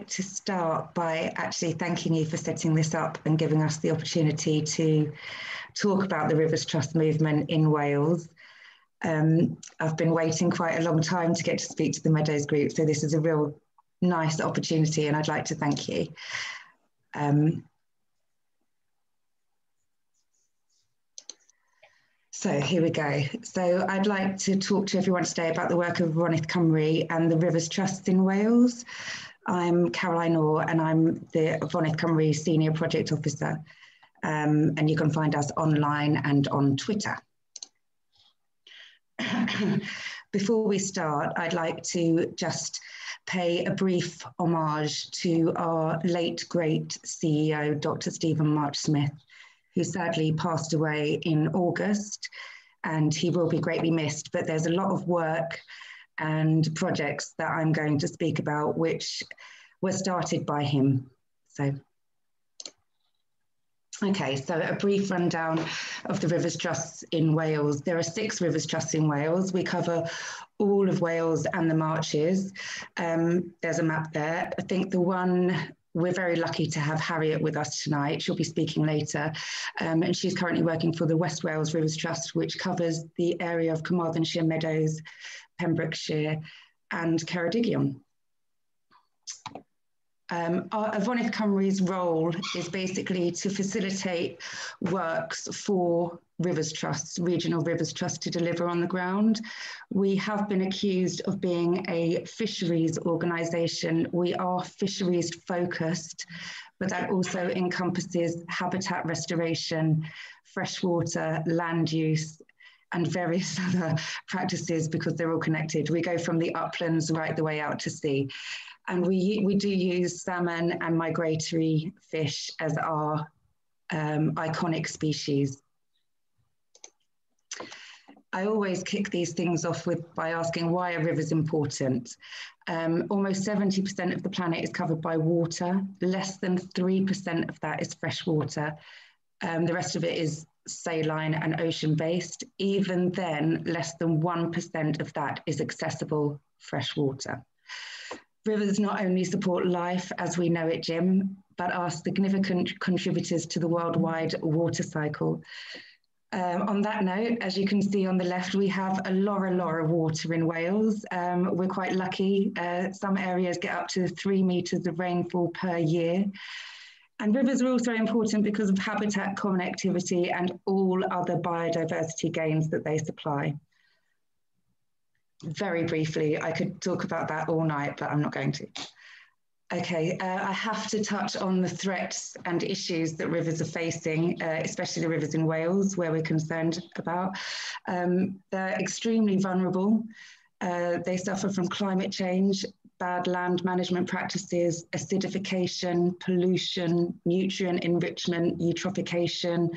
to start by actually thanking you for setting this up and giving us the opportunity to talk about the Rivers Trust movement in Wales. Um, I've been waiting quite a long time to get to speak to the Meadows Group, so this is a real nice opportunity and I'd like to thank you. Um, So here we go. So I'd like to talk to everyone today about the work of Afonydd Cymru and the Rivers Trust in Wales. I'm Caroline Orr and I'm the Afonydd Cymru Senior Project Officer. Um, and you can find us online and on Twitter. Before we start, I'd like to just pay a brief homage to our late great CEO, Dr. Stephen Marsh Smith, who sadly passed away in August, and he will be greatly missed. But there's a lot of work and projects that I'm going to speak about, which were started by him. So, okay, so a brief rundown of the Rivers Trusts in Wales. There are six Rivers Trusts in Wales. We cover all of Wales and the Marches. Um, there's a map there. I think the one we're very lucky to have Harriet with us tonight. She'll be speaking later. Um, and she's currently working for the West Wales Rivers Trust, which covers the area of Carmarthenshire Meadows, Pembrokeshire, and Ceredigion. Um, Afonydd Cymru's role is basically to facilitate works for Rivers Trusts, regional Rivers Trust to deliver on the ground. We have been accused of being a fisheries organisation. We are fisheries focused, but that also encompasses habitat restoration, freshwater, land use, and various other practices because they're all connected. We go from the uplands right the way out to sea. And we, we do use salmon and migratory fish as our um, iconic species. I always kick these things off with by asking why are rivers important? Um, almost 70% of the planet is covered by water. Less than 3% of that is fresh water. Um, the rest of it is saline and ocean based. Even then, less than 1% of that is accessible fresh water. Rivers not only support life as we know it, Jim, but are significant contributors to the worldwide water cycle. Um, on that note, as you can see on the left, we have a lot, a lot of water in Wales. Um, we're quite lucky. Uh, some areas get up to three metres of rainfall per year. And rivers are also important because of habitat connectivity and all other biodiversity gains that they supply very briefly, I could talk about that all night, but I'm not going to. Okay, uh, I have to touch on the threats and issues that rivers are facing, uh, especially the rivers in Wales, where we're concerned about. Um, they're extremely vulnerable. Uh, they suffer from climate change, bad land management practices, acidification, pollution, nutrient enrichment, eutrophication,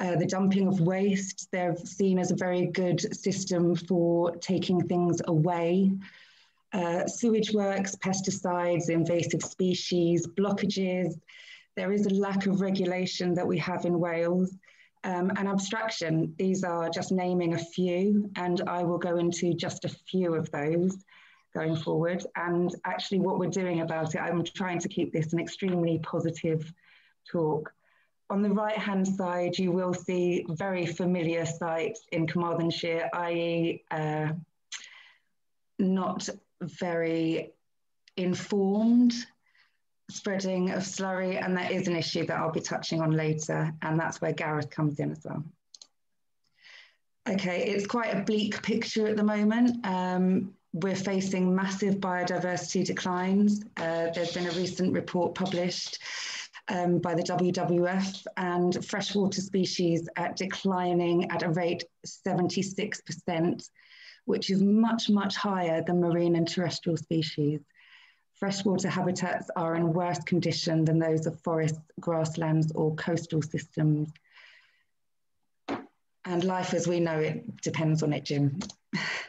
uh, the dumping of waste, they're seen as a very good system for taking things away. Uh, sewage works, pesticides, invasive species, blockages. There is a lack of regulation that we have in Wales. Um, and abstraction, these are just naming a few, and I will go into just a few of those going forward. And actually, what we're doing about it, I'm trying to keep this an extremely positive talk. On the right-hand side, you will see very familiar sites in Carmarthenshire, i.e. Uh, not very informed spreading of slurry, and that is an issue that I'll be touching on later, and that's where Gareth comes in as well. Okay, it's quite a bleak picture at the moment. Um, we're facing massive biodiversity declines. Uh, there's been a recent report published um, by the WWF and freshwater species are declining at a rate 76%, which is much, much higher than marine and terrestrial species. Freshwater habitats are in worse condition than those of forests, grasslands, or coastal systems. And life as we know it depends on it, Jim.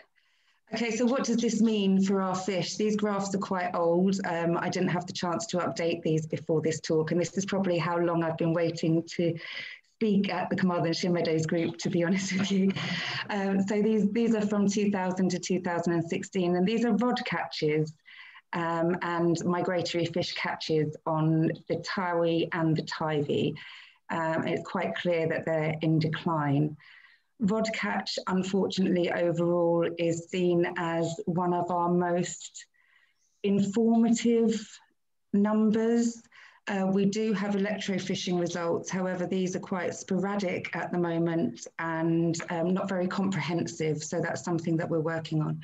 Okay, so what does this mean for our fish? These graphs are quite old. Um, I didn't have the chance to update these before this talk, and this is probably how long I've been waiting to speak at the Carmarthenshire Meadows group, to be honest with you. Um, so these, these are from 2000 to 2016, and these are rod catches. um, and migratory fish catches on the Tywi and the Teifi. Um, it's quite clear that they're in decline. Rod catch, unfortunately, overall is seen as one of our most informative numbers. Uh, we do have electrofishing results, however, these are quite sporadic at the moment and um, not very comprehensive, so that's something that we're working on.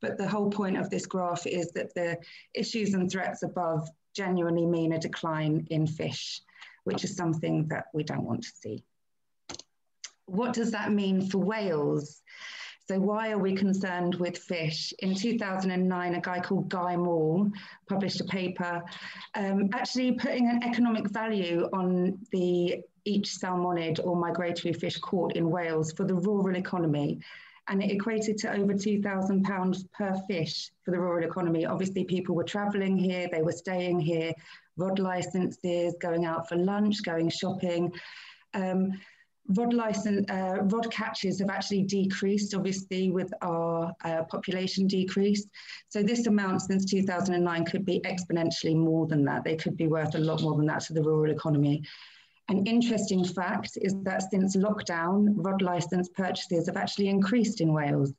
But the whole point of this graph is that the issues and threats above genuinely mean a decline in fish, which is something that we don't want to see. What does that mean for Wales? So why are we concerned with fish? In 2009, a guy called Guy Moore published a paper um, actually putting an economic value on the each salmonid or migratory fish caught in Wales for the rural economy. And it equated to over £2,000 per fish for the rural economy. Obviously, people were travelling here, they were staying here, rod licenses, going out for lunch, going shopping. Um, rod license, uh, rod catches have actually decreased, obviously, with our uh, population decrease. So this amount since 2009 could be exponentially more than that. They could be worth a lot more than that to the rural economy. An interesting fact is that since lockdown, rod license purchases have actually increased in Wales.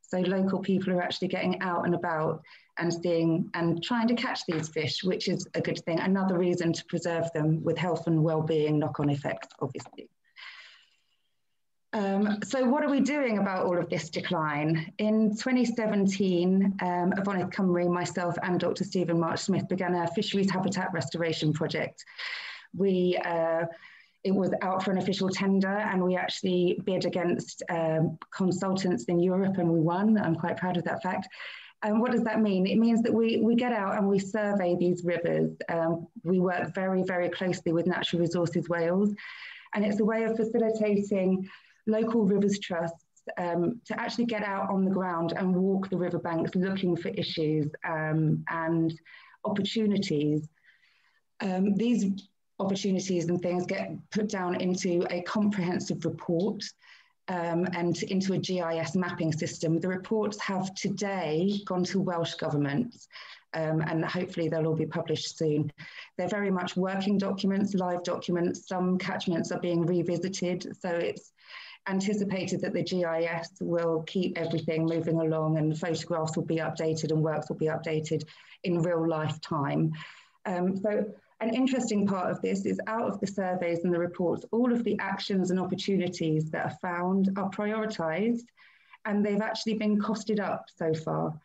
So local people are actually getting out and about and seeing and trying to catch these fish, which is a good thing. Another reason to preserve them with health and well-being knock-on effects, obviously. Um, so what are we doing about all of this decline? In 2017, um, Afonydd Cymru, myself and Dr. Stephen Marsh Smith began a fisheries habitat restoration project. We, uh, it was out for an official tender and we actually bid against um, consultants in Europe and we won. I'm quite proud of that fact. And what does that mean? It means that we, we get out and we survey these rivers. Um, we work very, very closely with Natural Resources Wales. And it's a way of facilitating local rivers trusts um, to actually get out on the ground and walk the riverbanks looking for issues um, and opportunities. Um, these opportunities and things get put down into a comprehensive report um, and into a GIS mapping system. The reports have today gone to Welsh Government um, and hopefully they'll all be published soon. They're very much working documents, live documents. Some catchments are being revisited, so it's anticipated that the GIS will keep everything moving along and photographs will be updated and works will be updated in real life time. Um, so an interesting part of this is out of the surveys and the reports, all of the actions and opportunities that are found are prioritised and they've actually been costed up so far.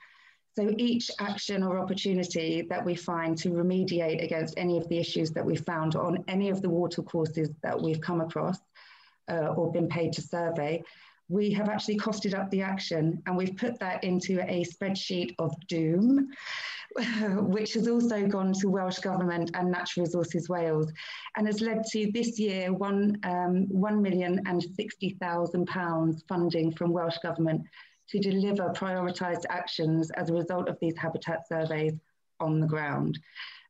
So each action or opportunity that we find to remediate against any of the issues that we found on any of the water courses that we've come across uh, or been paid to survey, we have actually costed up the action and we've put that into a spreadsheet of doom, which has also gone to Welsh Government and Natural Resources Wales and has led to this year one, um, one million and sixty thousand pounds funding from Welsh Government to deliver prioritised actions as a result of these habitat surveys on the ground.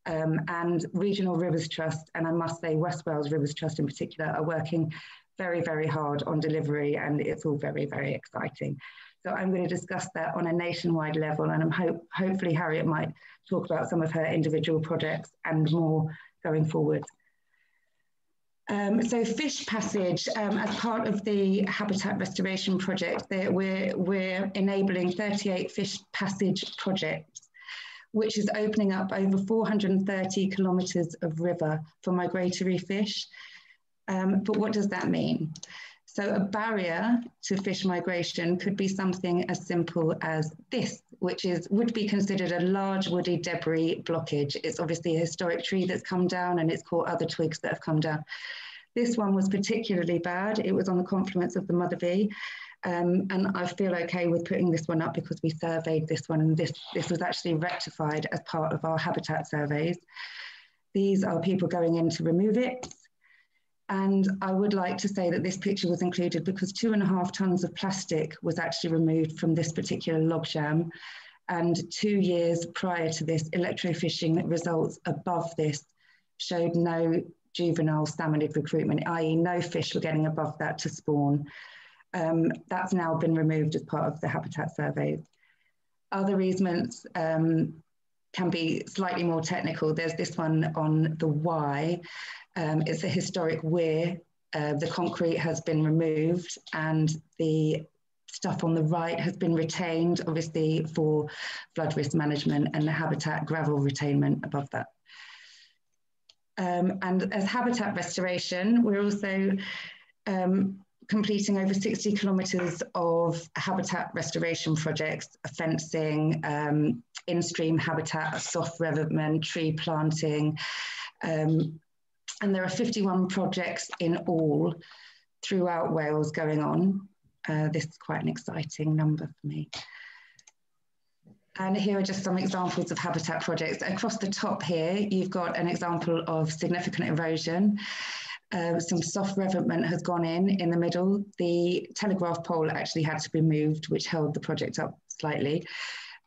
Um, and Regional Rivers Trust, and I must say West Wales Rivers Trust in particular, are working very, very hard on delivery and it's all very, very exciting. So I'm going to discuss that on a nationwide level and I'm hope, hopefully Harriet might talk about some of her individual projects and more going forward. Um, so Fish Passage, um, as part of the Habitat Restoration Project, we're, we're enabling 38 Fish Passage projects, which is opening up over 430 kilometres of river for migratory fish. Um, but what does that mean? So a barrier to fish migration could be something as simple as this, which is would be considered a large woody debris blockage. It's obviously a historic tree that's come down and it's caught other twigs that have come down. This one was particularly bad. It was on the confluence of the Mothervee. Um, and I feel okay with putting this one up because we surveyed this one and this, this was actually rectified as part of our habitat surveys. These are people going in to remove it. And I would like to say that this picture was included because two and a half tons of plastic was actually removed from this particular logjam. And two years prior to this, electrofishing results above this showed no juvenile salmonid recruitment, i.e. no fish were getting above that to spawn. Um, that's now been removed as part of the habitat surveys. Other easements um, can be slightly more technical. There's this one on the Wye. Um, it's a historic weir. Uh, the concrete has been removed and the stuff on the right has been retained, obviously for flood risk management and the habitat gravel retainment above that. Um, and as habitat restoration, we're also um, completing over 60 kilometres of habitat restoration projects, fencing, um, in-stream habitat, soft revetment, tree planting. Um, and there are 51 projects in all throughout Wales going on. Uh, this is quite an exciting number for me. And here are just some examples of habitat projects. Across the top here, you've got an example of significant erosion. Uh, some soft revetment has gone in in the middle. The telegraph pole actually had to be moved, which held the project up slightly.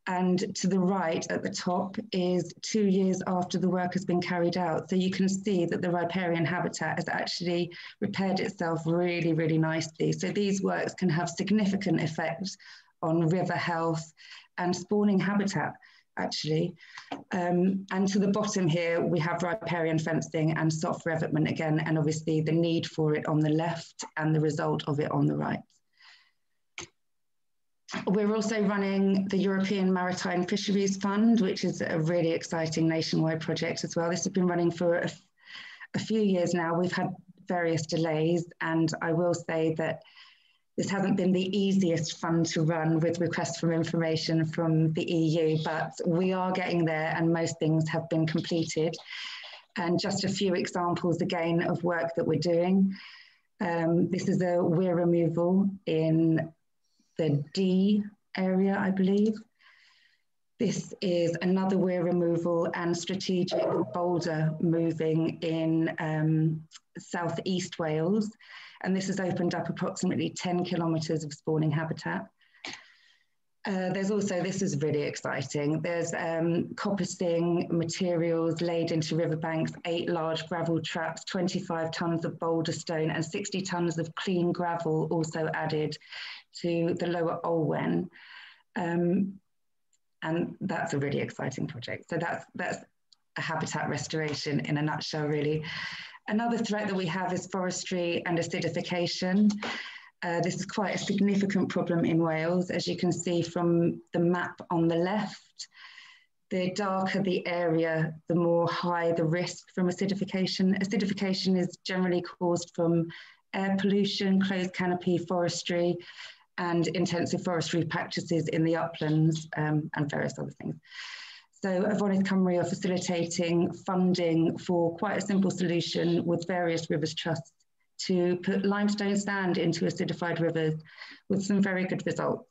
And to the right at the top is two years after the work has been carried out. So you can see that the riparian habitat has actually repaired itself really, really nicely. So these works can have significant effects on river health and spawning habitat actually. Um, and to the bottom here, we have riparian fencing and soft revetment again, and obviously the need for it on the left and the result of it on the right. We're also running the European Maritime Fisheries Fund, which is a really exciting nationwide project as well. This has been running for a, a few years now. We've had various delays, and I will say that this hasn't been the easiest fund to run with requests for information from the EU, but we are getting there and most things have been completed. And just a few examples again of work that we're doing. Um, this is a weir removal in the Dee area, I believe. This is another weir removal and strategic boulder moving in um, southeast Wales and this has opened up approximately 10 kilometres of spawning habitat. Uh, there's also, this is really exciting, there's um, coppicing materials laid into riverbanks, eight large gravel traps, 25 tonnes of boulder stone and 60 tonnes of clean gravel also added to the lower Olwen. Um, and that's a really exciting project. So that's, that's a habitat restoration in a nutshell, really. Another threat that we have is forestry and acidification. Uh, this is quite a significant problem in Wales, as you can see from the map on the left. The darker the area, the more high the risk from acidification. Acidification is generally caused from air pollution, closed canopy forestry, and intensive forestry practices in the uplands um, and various other things. So Afonydd Cymru are facilitating funding for quite a simple solution with various rivers trusts to put limestone sand into acidified rivers with some very good results.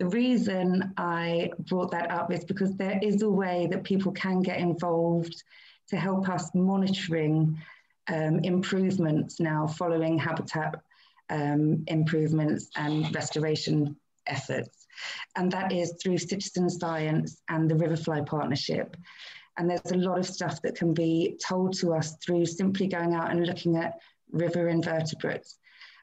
The reason I brought that up is because there is a way that people can get involved to help us monitoring um, improvements now following habitat um, improvements and restoration efforts and that is through citizen science and the Riverfly Partnership. And there's a lot of stuff that can be told to us through simply going out and looking at river invertebrates.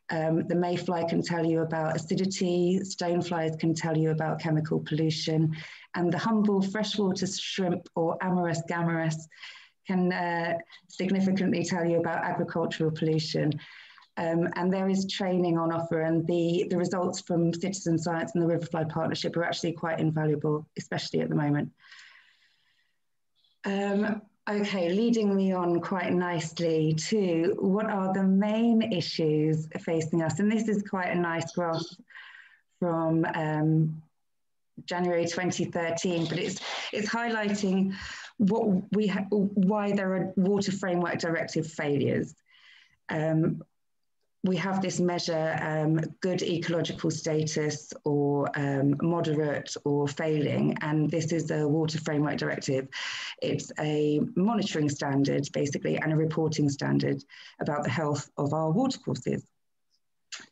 Um, the mayfly can tell you about acidity, stoneflies can tell you about chemical pollution, and the humble freshwater shrimp or Amyris gammarus can uh, significantly tell you about agricultural pollution. Um, and there is training on offer and the, the results from citizen science and the Riverfly Partnership are actually quite invaluable, especially at the moment. Um, okay, leading me on quite nicely to what are the main issues facing us? And this is quite a nice graph from um, January 2013, but it's, it's highlighting what we why there are water framework directive failures. Um, we have this measure um, good ecological status or um, moderate or failing, and this is the water framework directive. It's a monitoring standard, basically, and a reporting standard about the health of our watercourses.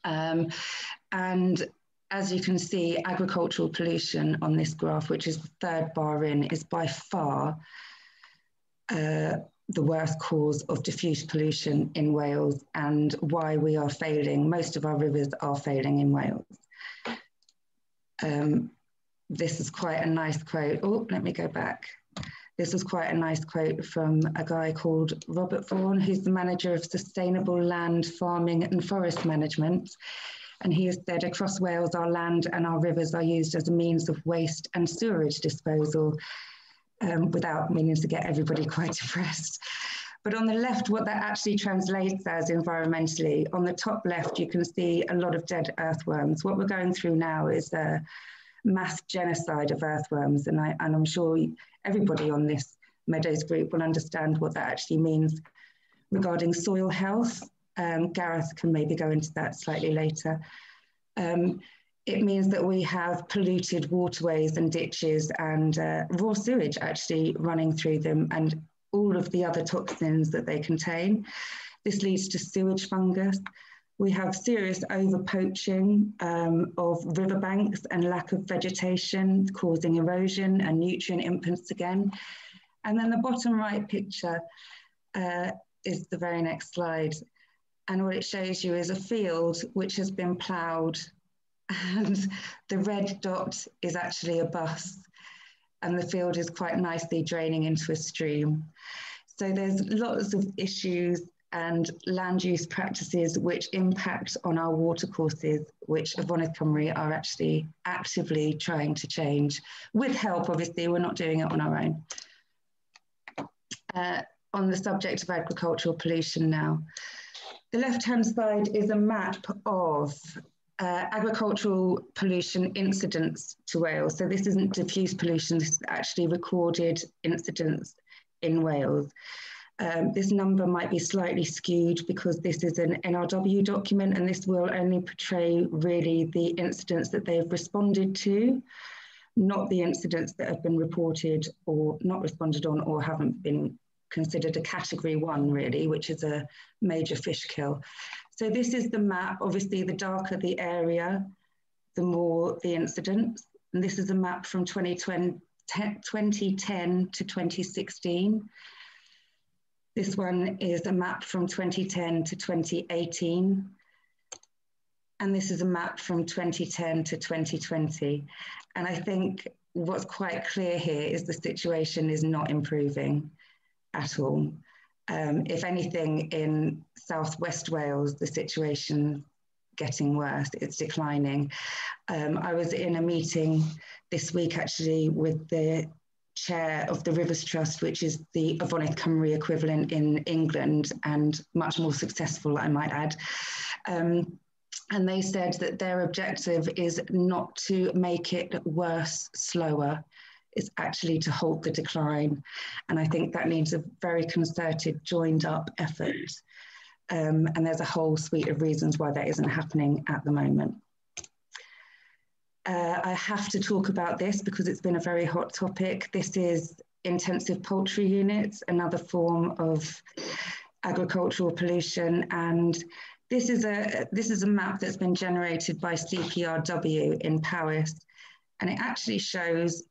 Um, and as you can see, agricultural pollution on this graph, which is the third bar in, is by far uh, the worst cause of diffuse pollution in Wales and why we are failing. Most of our rivers are failing in Wales. Um, this is quite a nice quote. Oh, let me go back. This was quite a nice quote from a guy called Robert Vaughan, who's the manager of sustainable land farming and forest management. And he has said across Wales, our land and our rivers are used as a means of waste and sewerage disposal um, without meaning to get everybody quite depressed. But on the left, what that actually translates as environmentally, on the top left, you can see a lot of dead earthworms. What we're going through now is a mass genocide of earthworms. And, I, and I'm sure everybody on this Meadows group will understand what that actually means regarding soil health. Um, Gareth can maybe go into that slightly later. Um, it means that we have polluted waterways and ditches and uh, raw sewage actually running through them and all of the other toxins that they contain. This leads to sewage fungus, we have serious overpoaching um, of riverbanks and lack of vegetation causing erosion and nutrient impacts again. And then the bottom right picture uh, is the very next slide. And what it shows you is a field which has been ploughed and the red dot is actually a bus and the field is quite nicely draining into a stream. So there's lots of issues and land use practices which impact on our watercourses, which Afonydd Cymru are actually actively trying to change. With help, obviously, we're not doing it on our own. Uh, on the subject of agricultural pollution now. The left-hand side is a map of uh, agricultural pollution incidents to Wales. So this isn't diffuse pollution, this is actually recorded incidents in Wales. Um, this number might be slightly skewed because this is an NRW document and this will only portray really the incidents that they've responded to, not the incidents that have been reported or not responded on or haven't been considered a category one really, which is a major fish kill. So this is the map, obviously the darker the area, the more the incidents. And this is a map from 2020, 2010 to 2016. This one is a map from 2010 to 2018. And this is a map from 2010 to 2020. And I think what's quite clear here is the situation is not improving at all. Um, if anything, in southwest Wales, the situation getting worse, it's declining. Um, I was in a meeting this week actually with the chair of the Rivers Trust, which is the Afonydd Cymru equivalent in England and much more successful, I might add. Um, and they said that their objective is not to make it worse slower, it's actually to halt the decline. And I think that needs a very concerted, joined up effort. Um, and there's a whole suite of reasons why that isn't happening at the moment. Uh, I have to talk about this because it's been a very hot topic. This is intensive poultry units, another form of agricultural pollution. And this is a, this is a map that's been generated by CPRW in Powys. And it actually shows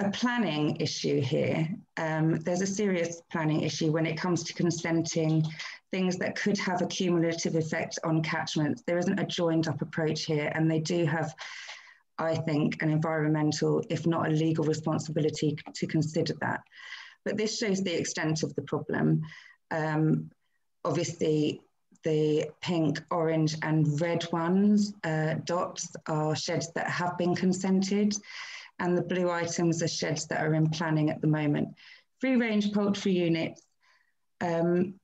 a planning issue here. Um, there's a serious planning issue when it comes to consenting things that could have a cumulative effect on catchments. There isn't a joined up approach here, and they do have I think, an environmental, if not a legal responsibility to consider that. But this shows the extent of the problem. Um, obviously, the pink, orange, and red ones, uh, dots, are sheds that have been consented, and the blue items are sheds that are in planning at the moment. Free range poultry units um,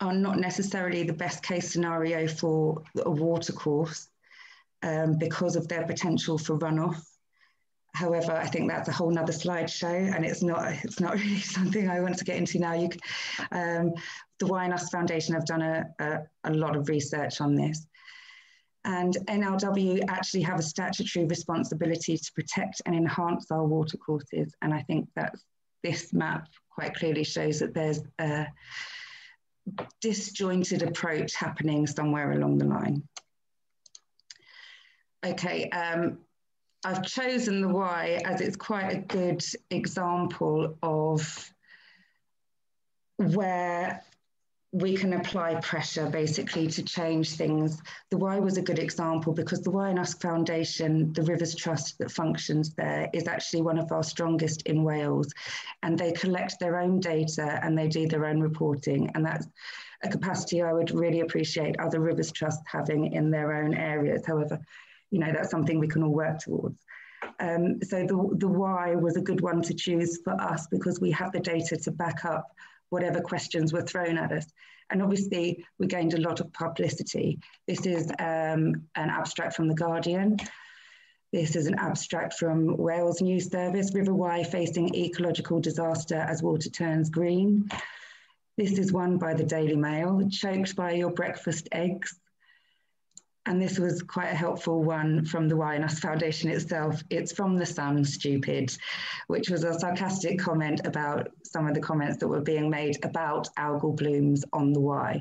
are not necessarily the best case scenario for a watercourse um, because of their potential for runoff. However, I think that's a whole nother slideshow and it's not, it's not really something I want to get into now. You, um, the Wye and Usk Foundation have done a, a, a lot of research on this. And NLW actually have a statutory responsibility to protect and enhance our watercourses. And I think that this map quite clearly shows that there's a disjointed approach happening somewhere along the line. Okay, um, I've chosen the Wye as it's quite a good example of where we can apply pressure basically to change things. The Wye was a good example because the Wye and Usk Foundation, the Rivers Trust that functions there, is actually one of our strongest in Wales. And they collect their own data and they do their own reporting. And that's a capacity I would really appreciate other Rivers Trusts having in their own areas. However, you know, that's something we can all work towards. Um, so the, the Wye was a good one to choose for us because we have the data to back up whatever questions were thrown at us. And obviously, we gained a lot of publicity. This is um, an abstract from The Guardian. This is an abstract from Wales News Service, River Wye facing ecological disaster as water turns green. This is one by the Daily Mail, choked by your breakfast eggs and this was quite a helpful one from the and Foundation itself. It's from the Sun, stupid, which was a sarcastic comment about some of the comments that were being made about algal blooms on the Wye.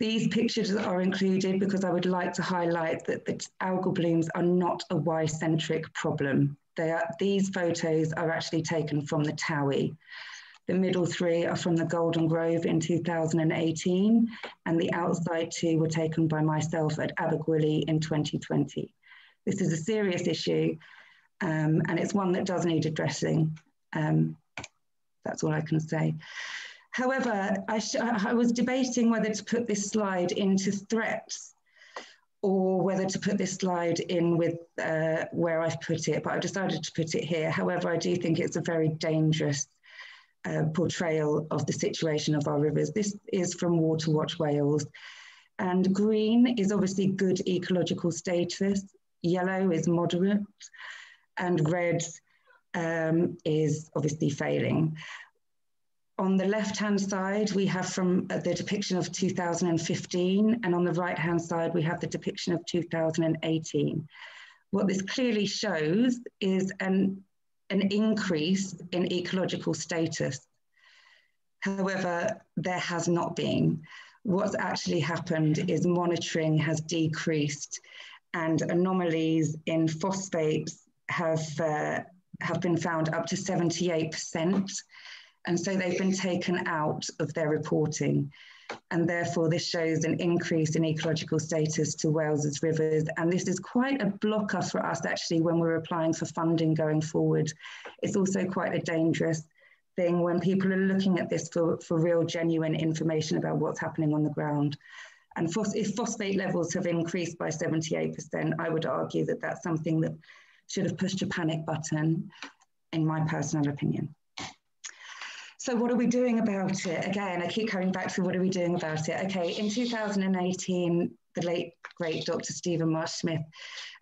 These pictures are included because I would like to highlight that the algal blooms are not a Wye-centric problem. They are, these photos are actually taken from the Tywi. The middle three are from the Golden Grove in 2018, and the outside two were taken by myself at Abergwili in 2020. This is a serious issue, um, and it's one that does need addressing. Um, that's all I can say. However, I, I was debating whether to put this slide into threats or whether to put this slide in with uh, where I've put it, but I've decided to put it here. However, I do think it's a very dangerous uh, portrayal of the situation of our rivers. This is from Water Watch Wales. And green is obviously good ecological status, yellow is moderate, and red um, is obviously failing. On the left-hand side, we have from uh, the depiction of 2015, and on the right-hand side, we have the depiction of 2018. What this clearly shows is an an increase in ecological status. However, there has not been. What's actually happened is monitoring has decreased and anomalies in phosphates have, uh, have been found up to 78%. And so they've been taken out of their reporting and therefore this shows an increase in ecological status to Wales's rivers. And this is quite a blocker for us actually when we're applying for funding going forward. It's also quite a dangerous thing when people are looking at this for, for real genuine information about what's happening on the ground. And if phosphate levels have increased by 78%, I would argue that that's something that should have pushed a panic button, in my personal opinion. So what are we doing about it? Again, I keep coming back to what are we doing about it? Okay, in 2018, the late, great Dr. Stephen Marsh Smith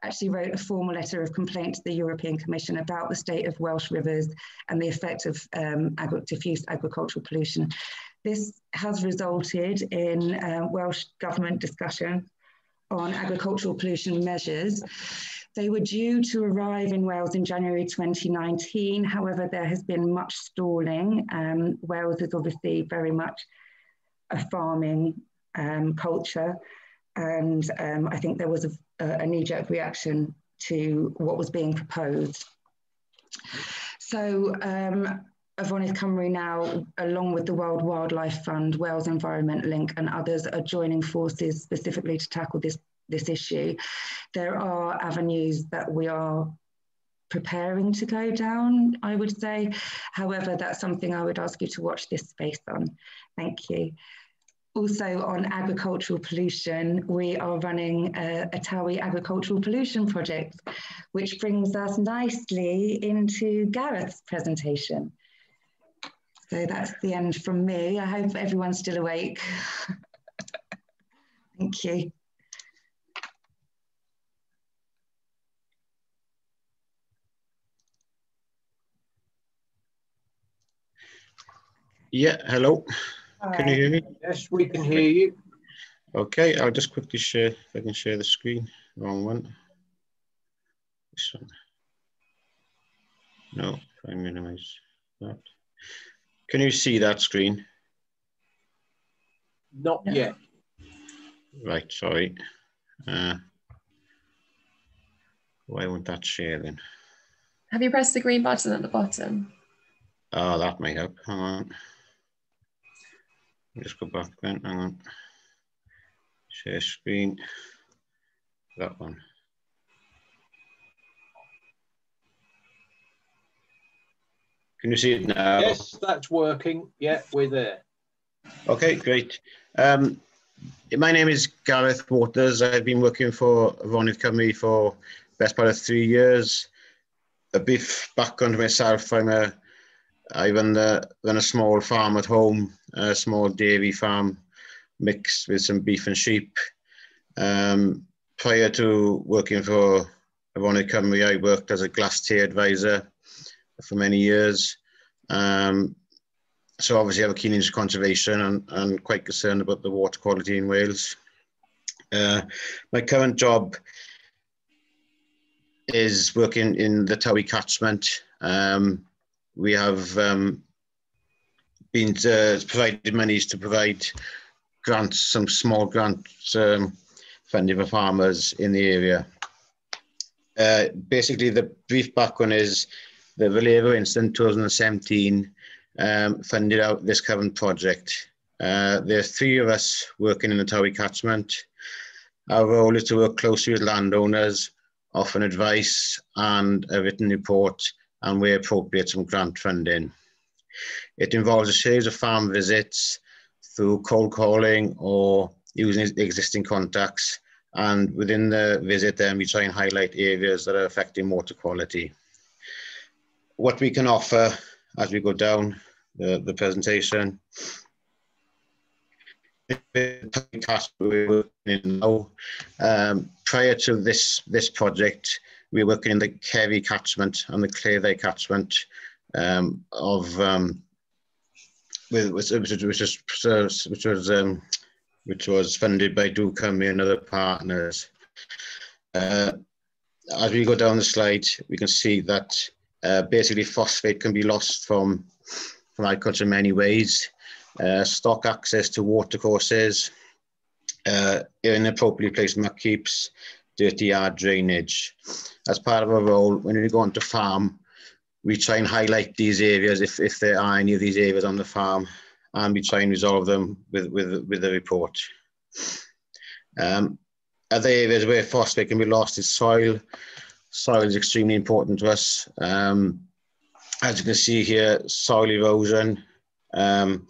actually wrote a formal letter of complaint to the European Commission about the state of Welsh rivers and the effect of um, diffuse agricultural pollution. This has resulted in uh, Welsh government discussion on agricultural pollution measures they were due to arrive in Wales in January 2019. However, there has been much stalling. Um, Wales is obviously very much a farming um, culture. And um, I think there was a, a knee-jerk reaction to what was being proposed. So um, Afonydd Cymru now, along with the World Wildlife Fund, Wales Environment Link and others are joining forces specifically to tackle this this issue. There are avenues that we are preparing to go down, I would say. However, that's something I would ask you to watch this space on. Thank you. Also on agricultural pollution, we are running a, a agricultural pollution project, which brings us nicely into Gareth's presentation. So that's the end from me. I hope everyone's still awake. Thank you. Yeah, hello. Can you hear me? Yes, we can hear you. Okay, I'll just quickly share, if I can share the screen. Wrong one. This one. No, if I minimize that. Can you see that screen? Not yet. Right, sorry. Uh, why won't that share then? Have you pressed the green button at the bottom? Oh, that may help. Hang on. Just go back then, hang on. Share screen. That one. Can you see it now? Yes, that's working. Yeah, we're there. Okay, great. Um, my name is Gareth Waters. I've been working for Afonydd Cymru for best part of three years. A brief background myself, I'm a, I run, the, run a small farm at home, a small dairy farm mixed with some beef and sheep. Um, prior to working for Afonydd Cymru, I worked as a Glastir advisor for many years. Um, so obviously I have a keen interest in conservation and, and quite concerned about the water quality in Wales. Uh, my current job is working in the Tywi catchment. Um, we have um, been uh, provided monies to provide grants, some small grants um, funding for farmers in the area. Uh, basically, the brief background is the Valero incident 2017 um, funded out this current project. Uh, there are three of us working in the Tywi catchment. Our role is to work closely with landowners, offer advice and a written report, and where appropriate, some grant funding. It involves a series of farm visits through cold calling or using existing contacts. And within the visit, then we try and highlight areas that are affecting water quality. What we can offer as we go down the, the presentation. Um, prior to this this project, we working in the Kerry catchment and the Clearvey catchment um, of um, with, which, which, which was which was um, which was funded by Cymru and other partners. Uh, as we go down the slide, we can see that uh, basically phosphate can be lost from from agriculture in many ways. Uh, stock access to watercourses, uh, inappropriately placed muck heaps, dirty yard drainage. As part of our role, when we go onto farm, we try and highlight these areas if, if there are any of these areas on the farm and we try and resolve them with, with, with the report. Um, other areas where phosphate can be lost is soil. Soil is extremely important to us. Um, as you can see here, soil erosion um,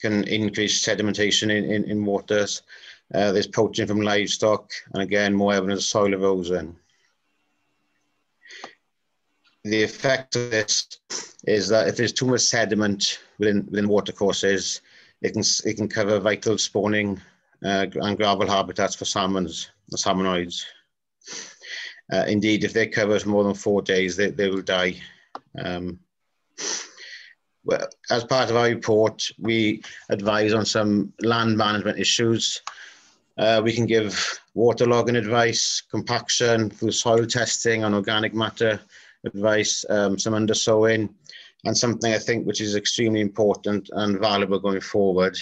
can increase sedimentation in, in, in waters. Uh, there's poaching from livestock, and again, more evidence of soil erosion. The effect of this is that if there's too much sediment within within watercourses, it can it can cover vital spawning uh, and gravel habitats for salmons, the salmonoids. Uh, indeed, if they cover more than four days, they, they will die um, well, as part of our report, we advise on some land management issues. Uh, we can give waterlogging advice, compaction through soil testing on organic matter advice, um, some undersowing, and something I think which is extremely important and valuable going forward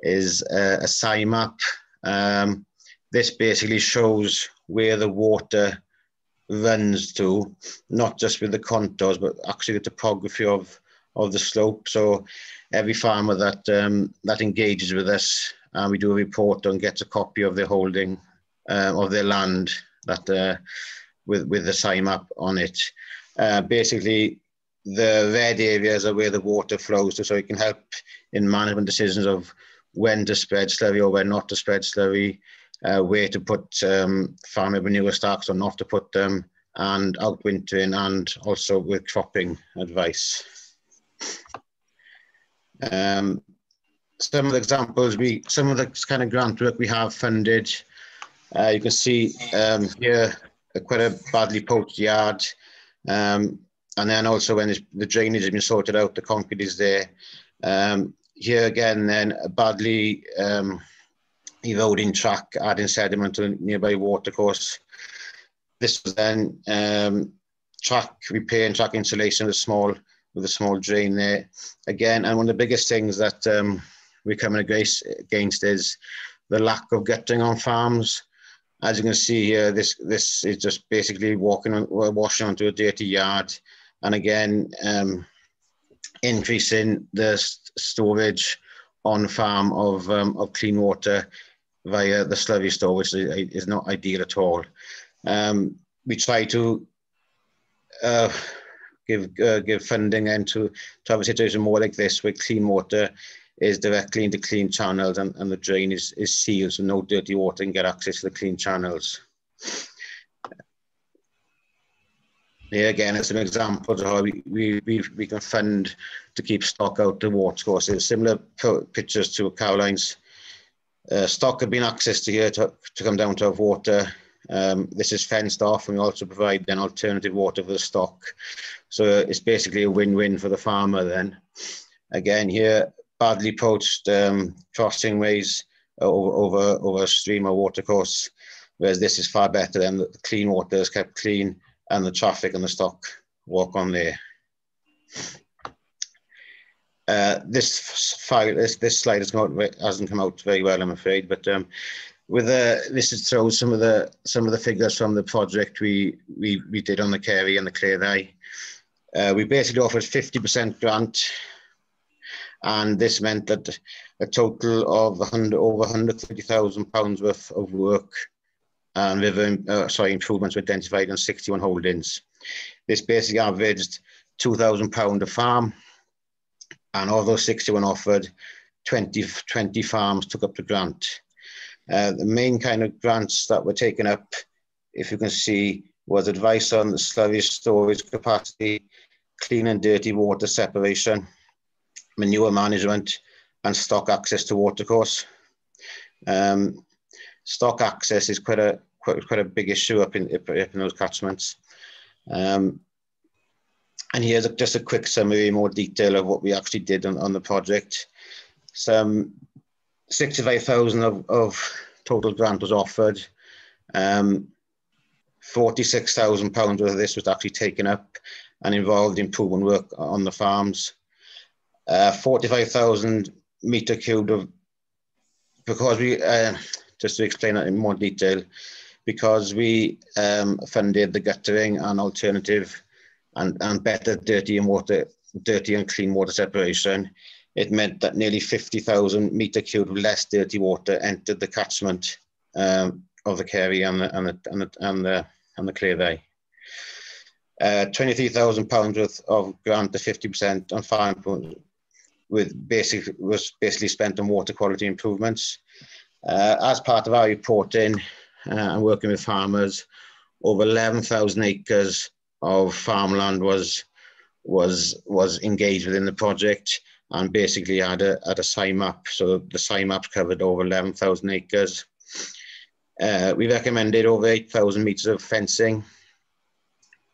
is uh, a SciMap. Um, this basically shows where the water runs to, not just with the contours, but actually the topography of of the slope. So every farmer that um, that engages with us, and we do a report and gets a copy of their holding uh, of their land that uh, with with the SciMap on it. Uh, basically, the red areas are where the water flows to, so it can help in management decisions of when to spread slurry or when not to spread slurry uh, where to put um, farm manure stocks or not to put them, and outwintering and also with cropping advice. Um, some of the examples we, some of the kind of grant work we have funded, uh, you can see um, here uh, quite a badly poached yard. Um, and then also when the drainage has been sorted out, the concrete is there. Um, here again, then a badly um, eroding track, adding sediment to a nearby watercourse. This was then um, track repair and track insulation with a small with a small drain there. Again, and one of the biggest things that um, we're coming against is the lack of gutting on farms. As you can see here, this this is just basically walking on, washing onto a dirty yard, and again, um, increasing the storage on farm of um, of clean water via the slurry store, which is, not ideal at all. Um, we try to uh, give uh, give funding and to have a situation more like this with clean water is directly into clean channels and, and the drain is, is sealed so no dirty water can get access to the clean channels. Here again, it's an example of how we, we, we, we can fund to keep stock out the water courses. Similar pictures to Caroline's. Uh, stock have been accessed to here to, to come down to have water. Um, this is fenced off and we also provide then alternative water for the stock. So it's basically a win-win for the farmer then. Again, here, badly poached um, crossing ways over, over, over a stream or water course, whereas this is far better than the clean water is kept clean and the traffic and the stock walk on there. Uh, this file, this, this slide has out, hasn't come out very well, I'm afraid, but um, with the, this is some of the some of the figures from the project we we, we did on the Carey and the Cleddau. Uh, we basically offered 50% grant, and this meant that a total of 100, over 130,000 pounds worth of work and river, uh, sorry, improvements were identified on 61 holdings. This basically averaged £2,000 a farm, and of those 61 offered, 20, 20 farms took up the grant. Uh, the main kind of grants that were taken up, if you can see, was advice on slurry storage capacity, clean and dirty water separation, manure management, and stock access to watercourse. Um, stock access is quite a quite, quite a big issue up in up in those catchments. Um, and here's a, just a quick summary, more detail of what we actually did on, on the project. Some 65,000 of, of total grant was offered. Um, 46,000 pounds of this was actually taken up and involved in improvement work on the farms. Uh, 45,000 meter cubed of, because we, uh, just to explain that in more detail, because we um, funded the guttering and alternative and, and better dirty and water, dirty and clean water separation, it meant that nearly 50,000 meter cubed less dirty water entered the catchment um, of the Carey and the, and the, and the, and the, and the Cleddau. Uh, 23,000 pounds worth of grant to 50% on farm with basic was basically spent on water quality improvements. Uh, as part of our reporting uh, and working with farmers, over 11,000 acres of farmland was was was engaged within the project and basically had a had a SIMAP. So the SIMAP covered over 11,000 acres. Uh, we recommended over 8,000 meters of fencing.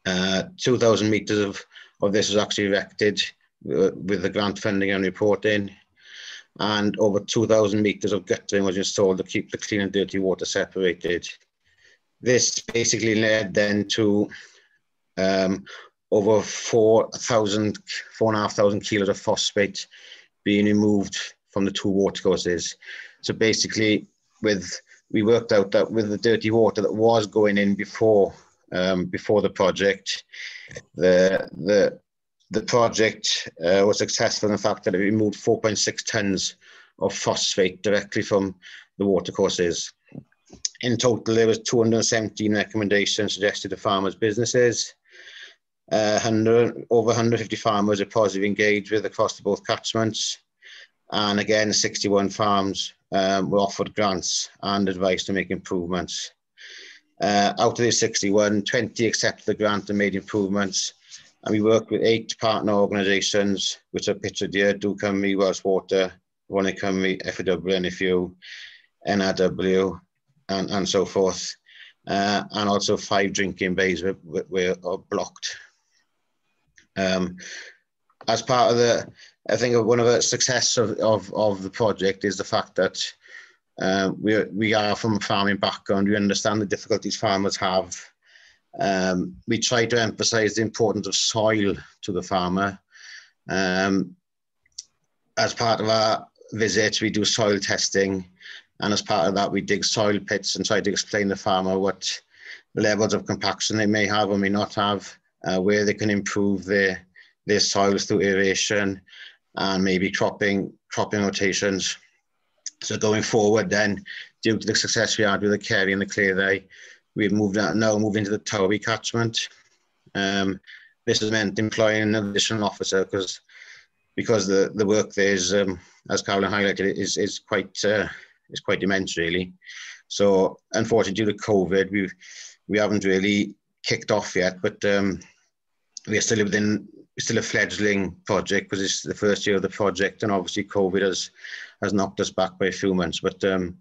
Uh, 2,000 meters of, of this was actually erected uh, with the grant funding and reporting and over 2,000 metres of guttering was installed to keep the clean and dirty water separated. This basically led then to um, over 4,000, 4,500 kilos of phosphate being removed from the two watercourses. So basically, with we worked out that with the dirty water that was going in before um, before the project, the the the project uh, was successful in the fact that it removed 4.6 tons of phosphate directly from the watercourses. In total, there was 217 recommendations suggested to farmers' businesses. Uh, 100, over 150 farmers are positively engaged with across both catchments. And again, 61 farms um, were offered grants and advice to make improvements. Uh, out of these 61, 20 accepted the grant and made improvements, and we work with eight partner organisations, which are pictured here, Do Me, Welsh Water, Wanacummy, FAW, NFU, NRW, and, and so forth. Uh, and also five drinking bays were, were, were blocked. Um, as part of the, I think one of the success of, of, of the project is the fact that uh, we, we are from a farming background, we understand the difficulties farmers have um, we try to emphasize the importance of soil to the farmer. Um, as part of our visits, we do soil testing. And as part of that, we dig soil pits and try to explain to the farmer what levels of compaction they may have or may not have, uh, where they can improve their, their soils through aeration, and maybe cropping cropping rotations. So going forward, then due to the success we had with the Kerry and the Cleddau, we've moved out now moved into the Tywi catchment. Um, this has meant employing an additional officer because because the the work there is, um, as Caroline highlighted, is is quite uh, is quite immense really. So unfortunately, due to COVID, we we haven't really kicked off yet, but um, we are still within still a fledgling project because it's the first year of the project, and obviously COVID has has knocked us back by a few months. But um,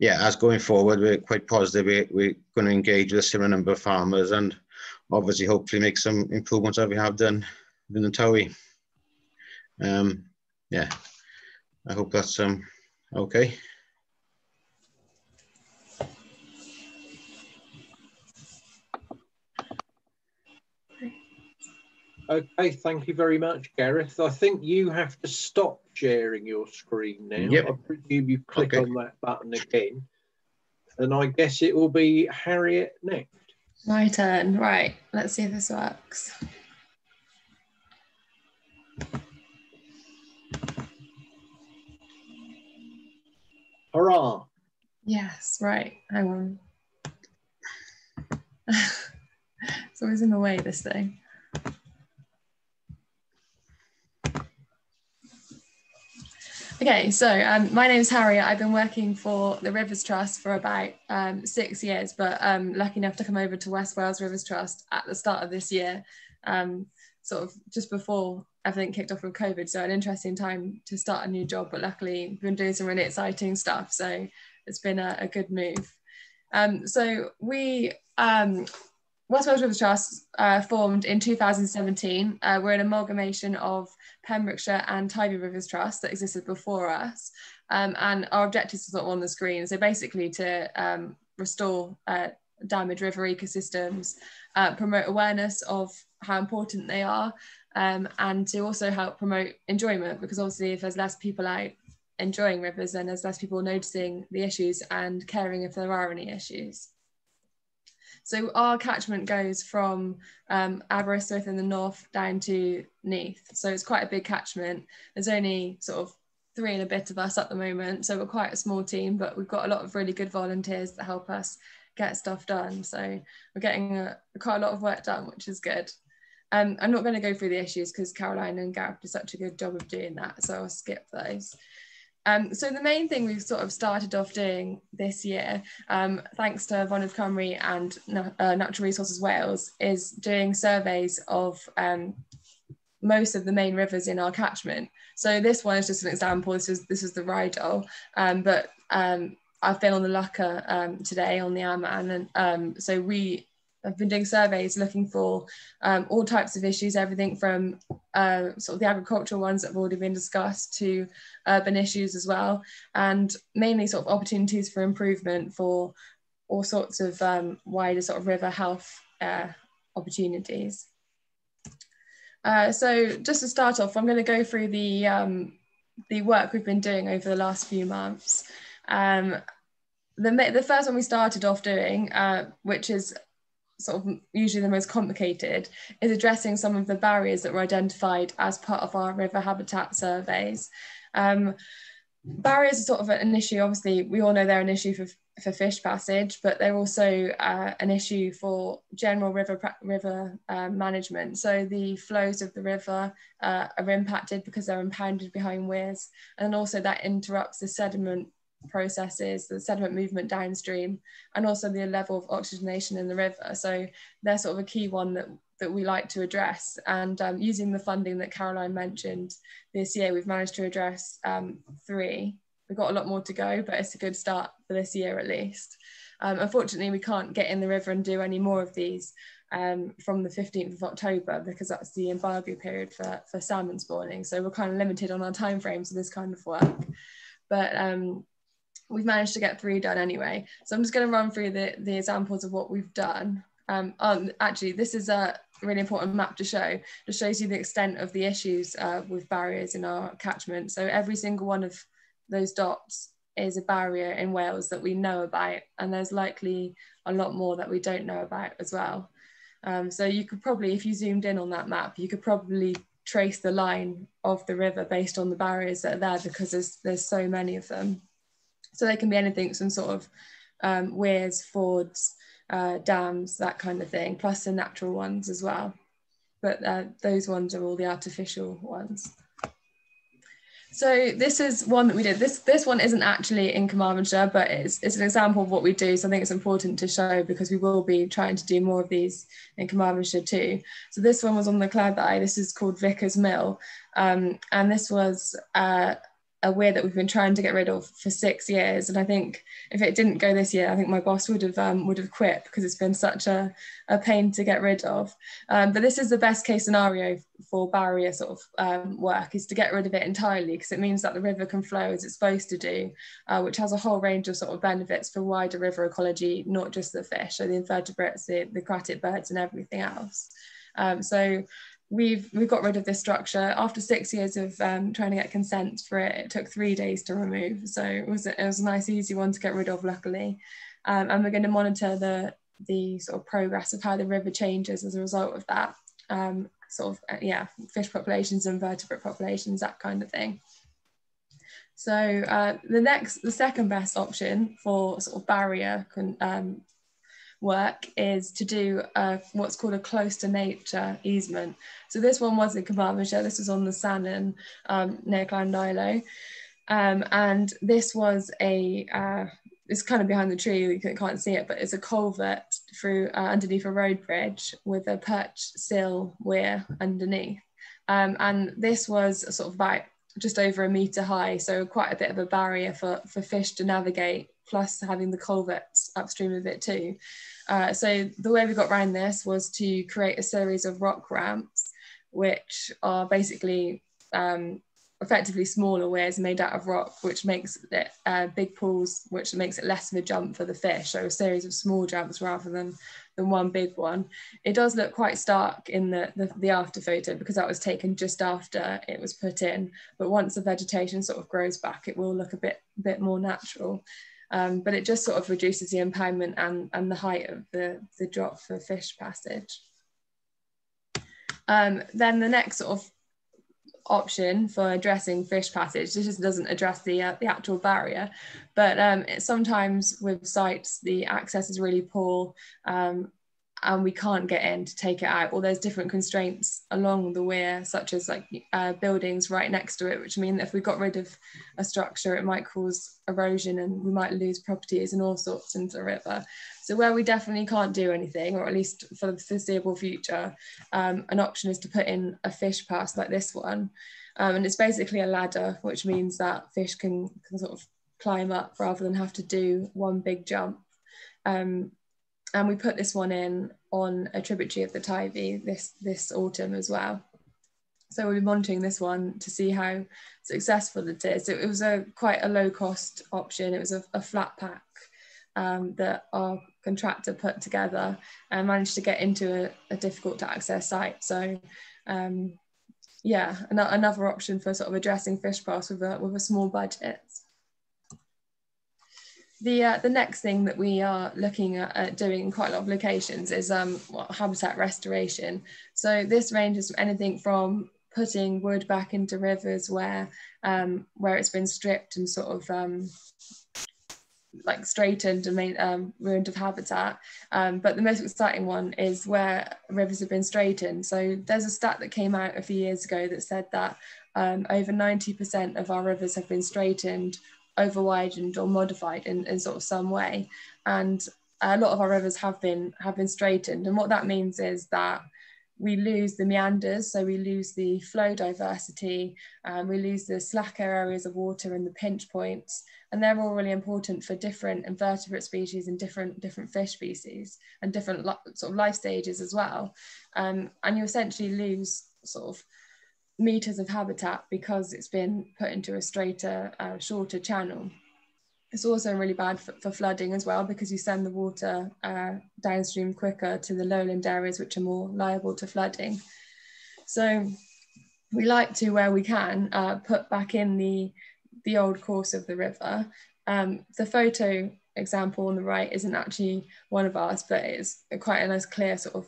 yeah, as going forward, we're quite positive. We're, we're going to engage with a similar number of farmers and obviously hopefully make some improvements that we have done in the Tywi. Um, yeah, I hope that's um, okay. Okay, thank you very much, Gareth. I think you have to stop sharing your screen now. Yep. I presume you click Okay. on that button again. And I guess it will be Harriet next. My turn. Right. Let's see if this works. Hurrah! Yes. Right. Hang on. it's always in the way, this thing. Okay, so um, my name is Harriet. I've been working for the Rivers Trust for about um, six years, but um, lucky enough to come over to West Wales Rivers Trust at the start of this year, um, sort of just before everything kicked off with COVID. So an interesting time to start a new job, but luckily we've been doing some really exciting stuff. So it's been a, a good move. Um, so we um, West Wales Rivers Trust uh, formed in 2017. Uh, we're an amalgamation of Pembrokeshire and Teifi Rivers Trust that existed before us. Um, and our objectives of on the screen. So basically to um, restore uh, damaged river ecosystems, uh, promote awareness of how important they are, um, and to also help promote enjoyment because obviously if there's less people out enjoying rivers, then there's less people noticing the issues and caring if there are any issues. So our catchment goes from um, Aberystwyth in the north down to Neath. So it's quite a big catchment. There's only sort of three and a bit of us at the moment. So we're quite a small team, but we've got a lot of really good volunteers that help us get stuff done. So we're getting a, quite a lot of work done, which is good. Um, I'm not going to go through the issues because Caroline and Gareth did such a good job of doing that. So I'll skip those. Um, so the main thing we've sort of started off doing this year, um, thanks to Afonydd Cymru and uh, Natural Resources Wales, is doing surveys of um, most of the main rivers in our catchment. So this one is just an example. This is this is the Rheidol, um, but um, I've been on the Loughor um, today on the Aman, and so we have been doing surveys looking for um, all types of issues, everything from uh, sort of the agricultural ones that have already been discussed to urban issues as well, and mainly sort of opportunities for improvement for all sorts of um, wider sort of river health uh, opportunities. Uh, so just to start off, I'm going to go through the um, the work we've been doing over the last few months. Um, the, the first one we started off doing, uh, which is sort of usually the most complicated, is addressing some of the barriers that were identified as part of our river habitat surveys. Um, barriers are sort of an issue, obviously, we all know they're an issue for, for fish passage, but they're also uh, an issue for general river, river uh, management. So the flows of the river uh, are impacted because they're impounded behind weirs, and also that interrupts the sediment processes, the sediment movement downstream, and also the level of oxygenation in the river. So they're sort of a key one that, that we like to address. And um, using the funding that Caroline mentioned this year, we've managed to address um, three. We've got a lot more to go, but it's a good start for this year at least. Um, unfortunately, we can't get in the river and do any more of these um, from the 15th of October because that's the embargo period for, for salmon spawning. So we're kind of limited on our timeframes for this kind of work. But um, we've managed to get three done anyway. So I'm just going to run through the, the examples of what we've done. Um, um, actually, this is a really important map to show. It shows you the extent of the issues uh, with barriers in our catchment. So every single one of those dots is a barrier in Wales that we know about, and there's likely a lot more that we don't know about as well. Um, so you could probably, if you zoomed in on that map, you could probably trace the line of the river based on the barriers that are there because there's there's so many of them. So they can be anything some sort of um, weirs, fords, uh, dams, that kind of thing, plus the natural ones as well. But uh, those ones are all the artificial ones. So this is one that we did. This this one isn't actually in Carmarthenshire, but it's, it's an example of what we do. So I think it's important to show because we will be trying to do more of these in Carmarthenshire too. So this one was on the Cleddau. This is called Vickers Mill. Um, and this was uh, a that we've been trying to get rid of for six years. And I think if it didn't go this year, I think my boss would have um, would have quit because it's been such a, a pain to get rid of. Um, but this is the best case scenario for barrier sort of um, work is to get rid of it entirely because it means that the river can flow as it's supposed to do, uh, which has a whole range of sort of benefits for wider river ecology, not just the fish, so the invertebrates, the, the aquatic birds and everything else. Um, so we've we got rid of this structure after six years of um, trying to get consent for it. It took three days to remove, so it was it was a nice easy one to get rid of, luckily. Um, and we're going to monitor the the sort of progress of how the river changes as a result of that. Um, sort of uh, yeah, fish populations, invertebrate populations, that kind of thing. So uh, the next, the second best option for sort of barrier um, work is to do what's called a close to nature easement. So this one was in Carmarthenshire, this was on the Sannon um, near Llandilo. Um, and this was a, uh, it's kind of behind the tree, you can't see it, but it's a culvert through uh, underneath a road bridge with a perch sill weir underneath. Um, and this was sort of about just over a metre high, so quite a bit of a barrier for, for fish to navigate, plus having the culverts upstream of it too. Uh, so the way we got around this was to create a series of rock ramps, which are basically um, effectively smaller weirs made out of rock, which makes it uh, big pools, which makes it less of a jump for the fish. So a series of small jumps rather than than one big one. It does look quite stark in the, the, the after photo because that was taken just after it was put in. But once the vegetation sort of grows back, it will look a bit bit more natural. Um, but it just sort of reduces the impoundment and, and the height of the, the drop for fish passage. Um, then the next sort of option for addressing fish passage, this just doesn't address the, uh, the actual barrier, but um, sometimes with sites, the access is really poor um, and we can't get in to take it out. Or there's different constraints along the weir such as like uh, buildings right next to it which mean that if we got rid of a structure it might cause erosion and we might lose properties and all sorts into the river. So where we definitely can't do anything or at least for the foreseeable future um, an option is to put in a fish pass like this one. Um, and it's basically a ladder which means that fish can, can sort of climb up rather than have to do one big jump. Um, and we put this one in on a tributary of the Teifi this this autumn as well. So we'll be monitoring this one to see how successful it is. It, it was a quite a low cost option. It was a, a flat pack um, that our contractor put together and managed to get into a, a difficult to access site. So um, yeah, an another option for sort of addressing fish pass with a, with a small budget. The, uh, the next thing that we are looking at, at doing in quite a lot of locations is um, habitat restoration. So this ranges from anything from putting wood back into rivers where um, where it's been stripped and sort of um, like straightened and made um, ruined of habitat. Um, but the most exciting one is where rivers have been straightened. So there's a stat that came out a few years ago that said that um, over 90% of our rivers have been straightened over widened or modified in, in sort of some way. And a lot of our rivers have been have been straightened. And what that means is that we lose the meanders, so we lose the flow diversity, um, we lose the slacker areas of water and the pinch points, and they're all really important for different invertebrate species and different different fish species and different sort of life stages as well. Um, and you essentially lose sort of meters of habitat because it's been put into a straighter, uh, shorter channel. It's also really bad for, for, flooding as well because you send the water uh, downstream quicker to the lowland areas which are more liable to flooding. So we like to, where we can, uh, put back in the, the old course of the river. Um, the photo example on the right isn't actually one of ours, but it's quite a nice clear sort of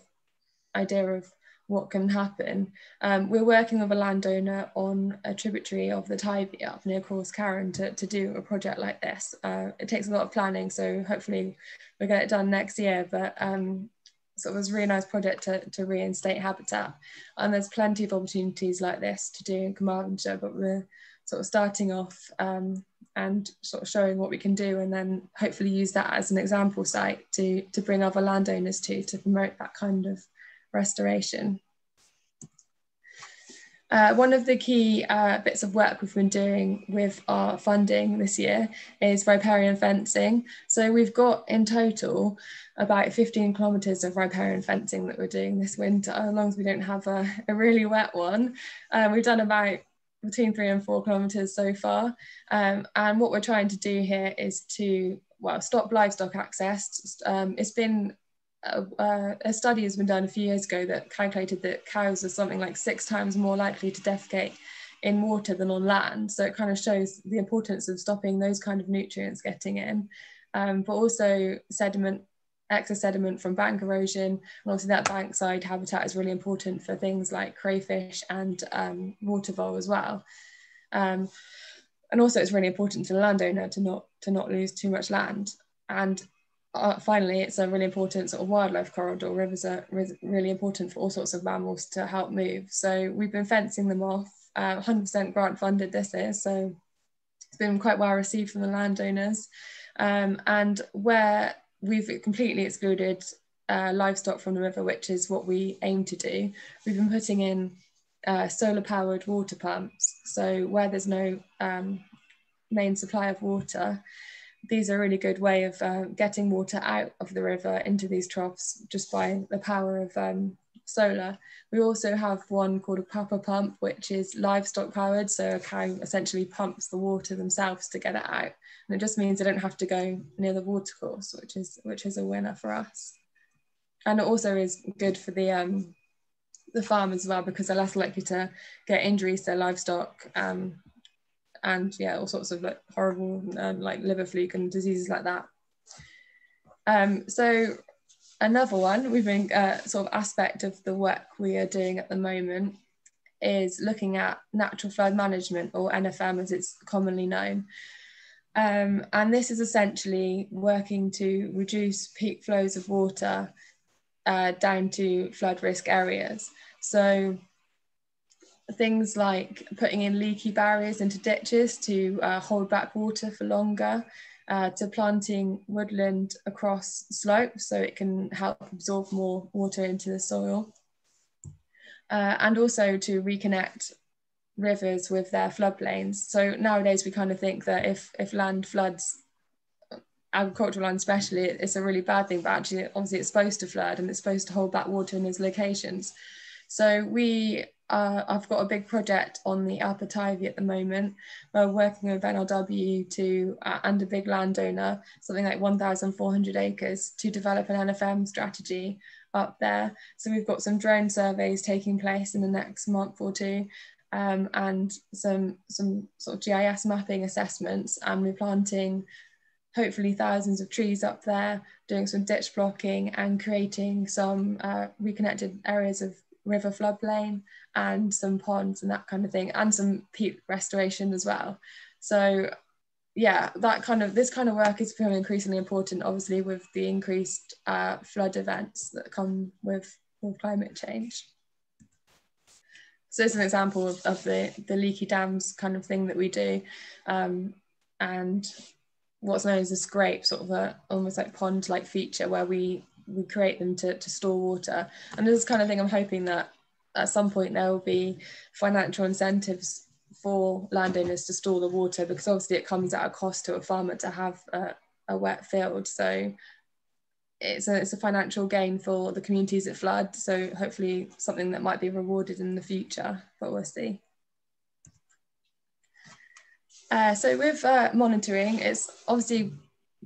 idea of what can happen. Um, we're working with a landowner on a tributary of the Teifi up near Cors Caron to, to do a project like this. Uh, it takes a lot of planning, so hopefully we'll get it done next year, but um, so it was a really nice project to, to reinstate habitat. And there's plenty of opportunities like this to do in Carmarthenshire, but we're sort of starting off um, and sort of showing what we can do and then hopefully use that as an example site to, to bring other landowners to, to promote that kind of restoration. Uh, one of the key uh, bits of work we've been doing with our funding this year is riparian fencing. So we've got in total about 15 kilometres of riparian fencing that we're doing this winter, as long as we don't have a, a really wet one. Uh, we've done about between three and four kilometres so far. Um, and what we're trying to do here is to, well, stop livestock access. Um, it's been uh, a study has been done a few years ago that calculated that cows are something like six times more likely to defecate in water than on land. So it kind of shows the importance of stopping those kind of nutrients getting in, um, but also sediment, excess sediment from bank erosion. And obviously that bankside habitat is really important for things like crayfish and um, water vole as well. Um, and also it's really important to the landowner to not to not lose too much land. And uh, finally, it's a really important sort of wildlife corridor. Rivers are really important for all sorts of mammals to help move. So we've been fencing them off. 100% uh, grant funded this is, so it's been quite well received from the landowners. Um, and where we've completely excluded uh, livestock from the river, which is what we aim to do, we've been putting in uh, solar powered water pumps. So where there's no um, main supply of water, these are a really good way of uh, getting water out of the river into these troughs just by the power of um, solar. We also have one called a papa pump, which is livestock powered. So a cow essentially pumps the water themselves to get it out. And it just means they don't have to go near the watercourse, which is which is a winner for us. And it also is good for the um, the farm as well because they're less likely to get injuries to livestock um, and yeah, all sorts of like horrible um, like liver fluke and diseases like that. Um, so another one we've been uh, sort of aspect of the work we are doing at the moment is looking at natural flood management or NFM as it's commonly known. Um, and this is essentially working to reduce peak flows of water uh, down to flood risk areas. So things like putting in leaky barriers into ditches to uh, hold back water for longer, uh, to planting woodland across slopes so it can help absorb more water into the soil. Uh, and also to reconnect rivers with their floodplains. So nowadays we kind of think that if, if land floods, agricultural land especially, it's a really bad thing, but actually obviously it's supposed to flood and it's supposed to hold back water in those locations. So we uh, I've got a big project on the Upper at the moment. We're working with NRW to uh, and a big landowner, something like 1,400 acres, to develop an NFM strategy up there. So we've got some drone surveys taking place in the next month or two. Um, and some some sort of GIS mapping assessments, and we're planting hopefully thousands of trees up there, doing some ditch blocking and creating some uh, reconnected areas of river floodplain and some ponds and that kind of thing, and some peat restoration as well. So yeah, that kind of this kind of work is becoming increasingly important, obviously, with the increased uh, flood events that come with, with climate change. So it's an example of, of, the, the leaky dams kind of thing that we do. Um, and what's known as a scrape, sort of a almost like pond-like feature where we we create them to, to store water. And this is kind of thing I'm hoping that at some point there will be financial incentives for landowners to store the water because obviously it comes at a cost to a farmer to have a, a wet field. So it's a, it's a financial gain for the communities that flood. So hopefully something that might be rewarded in the future, but we'll see. Uh, so with uh, monitoring, it's obviously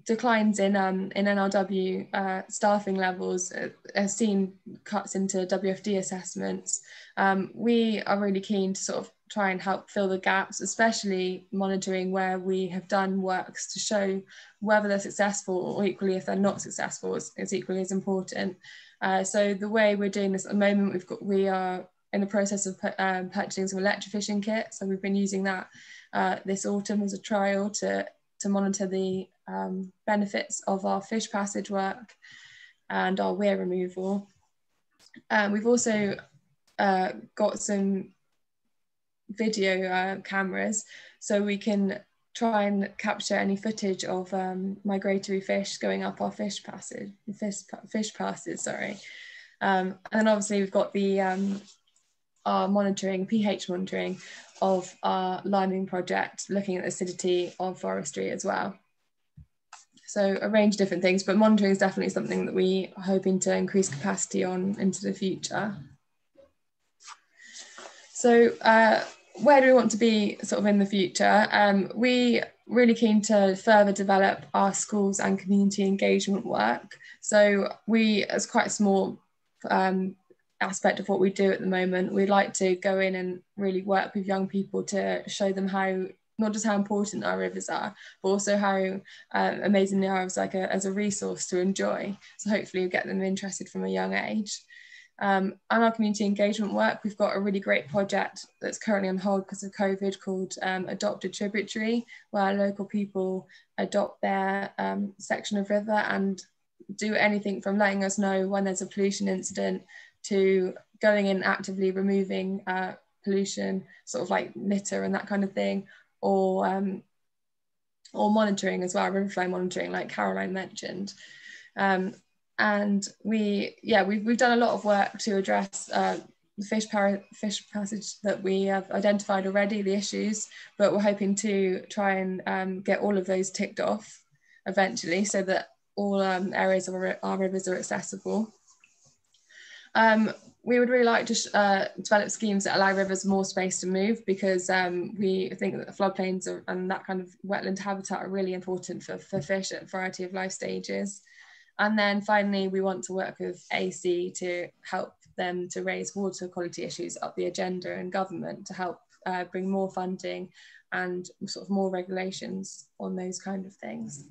declines in um, in NRW uh, staffing levels have seen cuts into WFD assessments. Um, we are really keen to sort of try and help fill the gaps, especially monitoring where we have done works to show whether they're successful or equally if they're not successful is, is equally as important. Uh, so the way we're doing this at the moment, we've got we are in the process of um, purchasing some electrofishing kits. So we've been using that uh, this autumn as a trial to to monitor the um, benefits of our fish passage work and our weir removal. Um, we've also uh, got some video uh, cameras so we can try and capture any footage of um, migratory fish going up our fish passage, fish, fish passes, sorry. Um, and then obviously we've got the our monitoring, pH monitoring of our liming project, looking at acidity of forestry as well. So a range of different things, but monitoring is definitely something that we are hoping to increase capacity on into the future. So uh, where do we want to be sort of in the future? Um, we really keen to further develop our schools and community engagement work. So we, as quite a small um, aspect of what we do at the moment, we'd like to go in and really work with young people to show them how not just how important our rivers are, but also how uh, amazing they are as like a, as a resource to enjoy. So hopefully we get them interested from a young age. Um, and our community engagement work, we've got a really great project that's currently on hold because of COVID called um, Adopt a Tributary, where local people adopt their um, section of river and do anything from letting us know when there's a pollution incident to going in actively removing uh, pollution, sort of like litter and that kind of thing, or um, or monitoring as well, river flow monitoring, like Caroline mentioned. Um, and we yeah we've, we've done a lot of work to address uh, the fish, par- fish passage that we have identified already the issues but we're hoping to try and um, get all of those ticked off eventually so that all um, areas of our, our, rivers are accessible um, we would really like to uh, develop schemes that allow rivers more space to move because um, we think that the floodplains are, and that kind of wetland habitat are really important for, for fish at a variety of life stages. And then finally, we want to work with AC to help them to raise water quality issues up the agenda in government to help uh, bring more funding and sort of more regulations on those kind of things.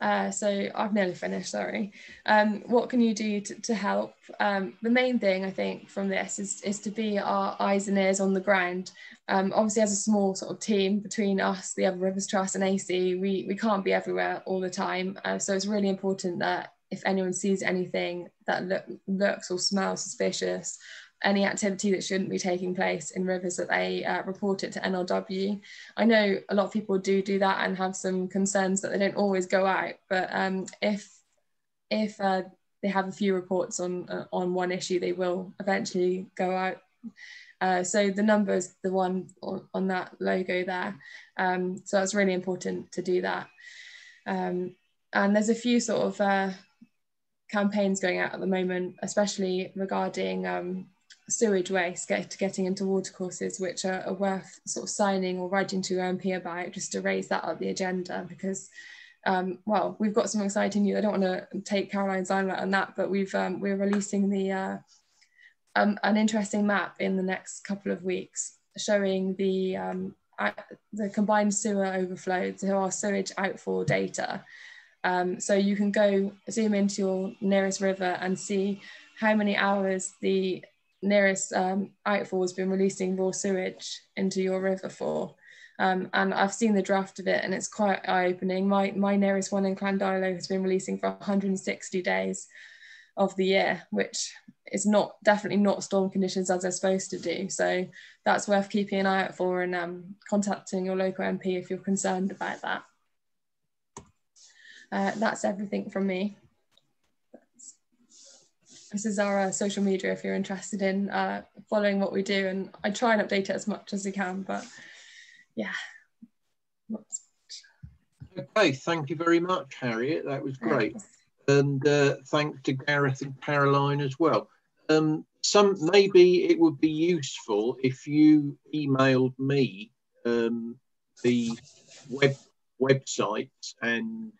Uh, so I've nearly finished, sorry. Um, what can you do to, to help? Um, the main thing I think from this is, is to be our eyes and ears on the ground. Um, obviously as a small sort of team between us, the Other Rivers Trust and AC, we, we can't be everywhere all the time. Uh, so it's really important that if anyone sees anything that look, looks or smells suspicious, any activity that shouldn't be taking place in rivers that they uh, report it to NRW. I know a lot of people do do that and have some concerns that they don't always go out, but um, if if uh, they have a few reports on uh, on one issue, they will eventually go out. Uh, so the number is the one on, on that logo there. Um, so it's really important to do that. Um, and there's a few sort of uh, campaigns going out at the moment, especially regarding um, sewage waste get, getting into watercourses, which are, are, worth sort of signing or writing to your MP about just to raise that up the agenda because um, well, we've got some exciting news. I don't want to take Caroline's limelight on that, but we've um, we're releasing the uh, um, an interesting map in the next couple of weeks showing the um, the combined sewer overflows, to our sewage outfall data. Um, so you can go zoom into your nearest river and see how many hours the nearest um, outfall has been releasing raw sewage into your river for. Um, and I've seen the draft of it and it's quite eye-opening. My, my nearest one in Llandilo has been releasing for 160 days of the year, which is not definitely not storm conditions as they're supposed to do. So that's worth keeping an eye out for and um, contacting your local MP if you're concerned about that. Uh, that's everything from me this is our uh, social media if you're interested in uh, following what we do and I try and update it as much as I can but yeah. Okay thank you very much Harriet. That was great. And uh, thanks to Gareth and Caroline as well. Um, some maybe it would be useful if you emailed me um, the web websites and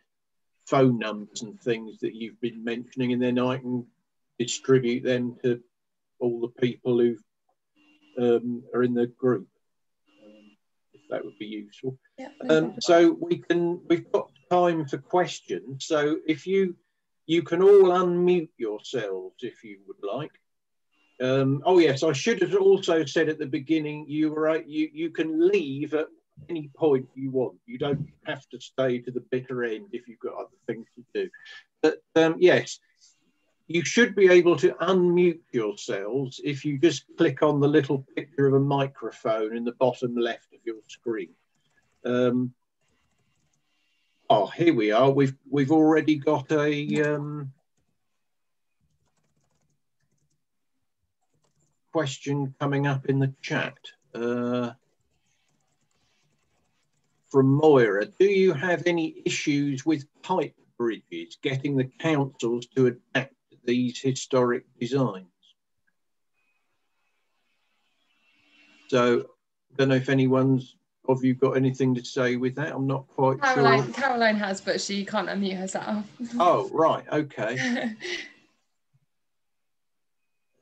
phone numbers and things that you've been mentioning and then I can distribute them to all the people who've um, are in the group. Um, if that would be useful. Yeah, um, so we can we've got time for questions. So if you you can all unmute yourselves if you would like. Um, oh yes, I should have also said at the beginning you were you you can leave at any point you want. You don't have to stay to the bitter end if you've got other things to do. But um, yes, you should be able to unmute yourselves if you just click on the little picture of a microphone in the bottom left of your screen. Um, oh, here we are. We've we've already got a um, question coming up in the chat. Uh, from Moira, do you have any issues with pipe bridges getting the councils to adapt these historic designs? So I don't know if anyone's of you got anything to say with that. I'm not quite Caroline, sure. Caroline has, but she can't unmute herself. oh, right. Okay.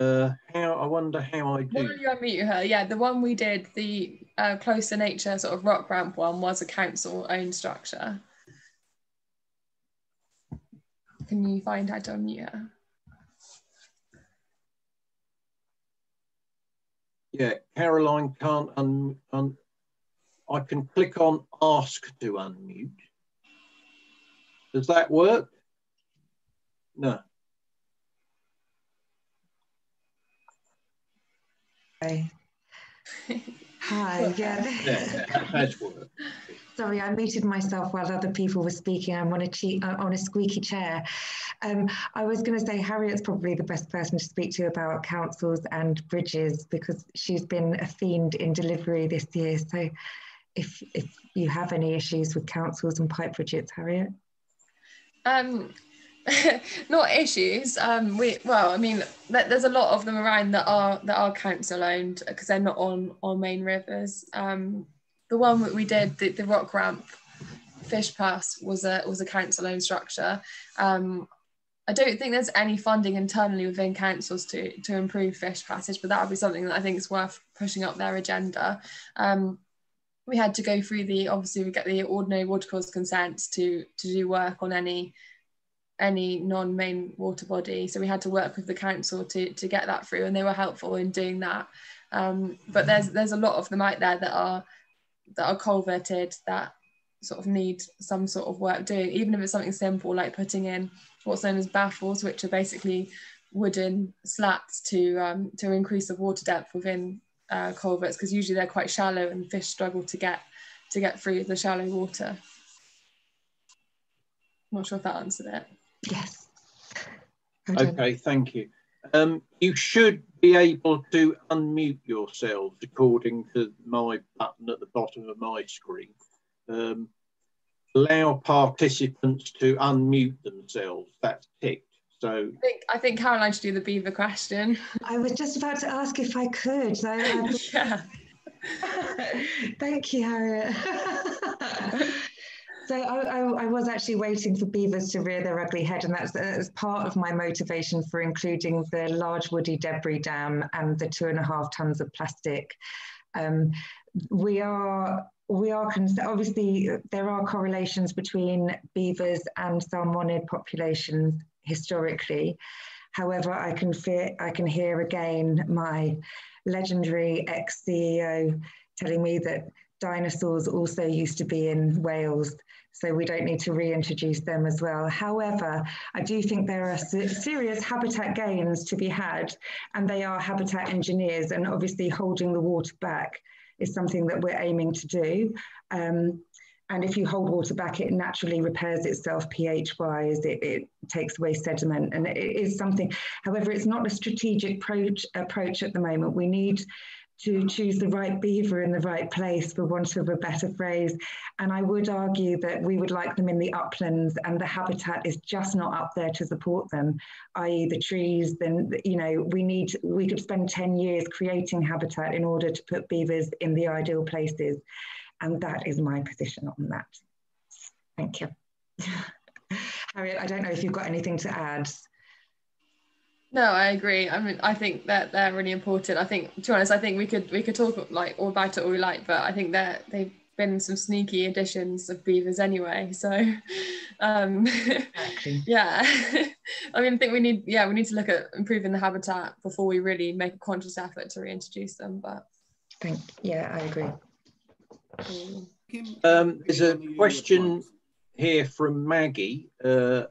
Uh, how I wonder how I do. While you unmute her, yeah, the one we did, the uh, closer nature sort of rock ramp one, was a council-owned structure. Can you find how to unmute her? Yeah, Caroline can't un, un I can click on ask to unmute. Does that work? No. Hi. Hi, yeah. Yeah, that has worked. Sorry, I muted myself while other people were speaking. I'm on a, cheap, uh, on a squeaky chair. Um, I was going to say Harriet's probably the best person to speak to about councils and bridges because she's been a fiend in delivery this year. So if, if you have any issues with councils and pipe bridges, Harriet? Um, not issues. Um, we well, I mean, there's a lot of them around that are that are council owned because they're not on on main rivers. Um, the one that we did, the, the rock ramp, Fish Pass, was a was a council owned structure. Um, I don't think there's any funding internally within councils to to improve fish passage, but that would be something that I think is worth pushing up their agenda. Um, we had to go through the obviously we get the ordinary watercourse consents to to do work on any any non-main water body. So we had to work with the council to, to get that through and they were helpful in doing that. Um, but there's there's a lot of them out there that are that are culverted that sort of need some sort of work doing, even if it's something simple like putting in what's known as baffles, which are basically wooden slats to um, to increase the water depth within uh, culverts because usually they're quite shallow and fish struggle to get to get through the shallow water. I'm not sure if that answered it. Yes. Okay, thank you. Um, you should be able to unmute yourselves according to my button at the bottom of my screen. Um, allow participants to unmute themselves. That's ticked. So I think, I think Caroline should do the beaver question. I was just about to ask if I could. So I, yeah. Thank you, Harriet. So I, I, I, was actually waiting for beavers to rear their ugly head, and that's, that's part of my motivation for including the large woody debris dam and the two and a half tons of plastic. Um, we are we are obviously there are correlations between beavers and salmonid populations historically. However, I can fear, I can hear again my legendary ex CEO telling me that dinosaurs also used to be in Wales, so we don't need to reintroduce them as well. However, I do think there are serious habitat gains to be had, and they are habitat engineers, and obviously holding the water back is something that we're aiming to do. Um, and if you hold water back, it naturally repairs itself pH wise, it, it takes away sediment, and it is something. However, it's not a strategic approach, approach at the moment. We need to choose the right beaver in the right place, for want of a better phrase. And I would argue that we would like them in the uplands, and the habitat is just not up there to support them, i.e., the trees. Then, you know, we need, we could spend 10 years creating habitat in order to put beavers in the ideal places. And that is my position on that. Thank you. Harriet, I don't know if you've got anything to add. No, I agree. I mean, I think that they're really important. I think, to be honest, I think we could we could talk like all about it all we like, but I think that they've been some sneaky additions of beavers anyway. So, um, yeah, I mean, I think we need yeah we need to look at improving the habitat before we really make a conscious effort to reintroduce them. But think yeah, I agree. Um, there's a question here from Maggie. Uh,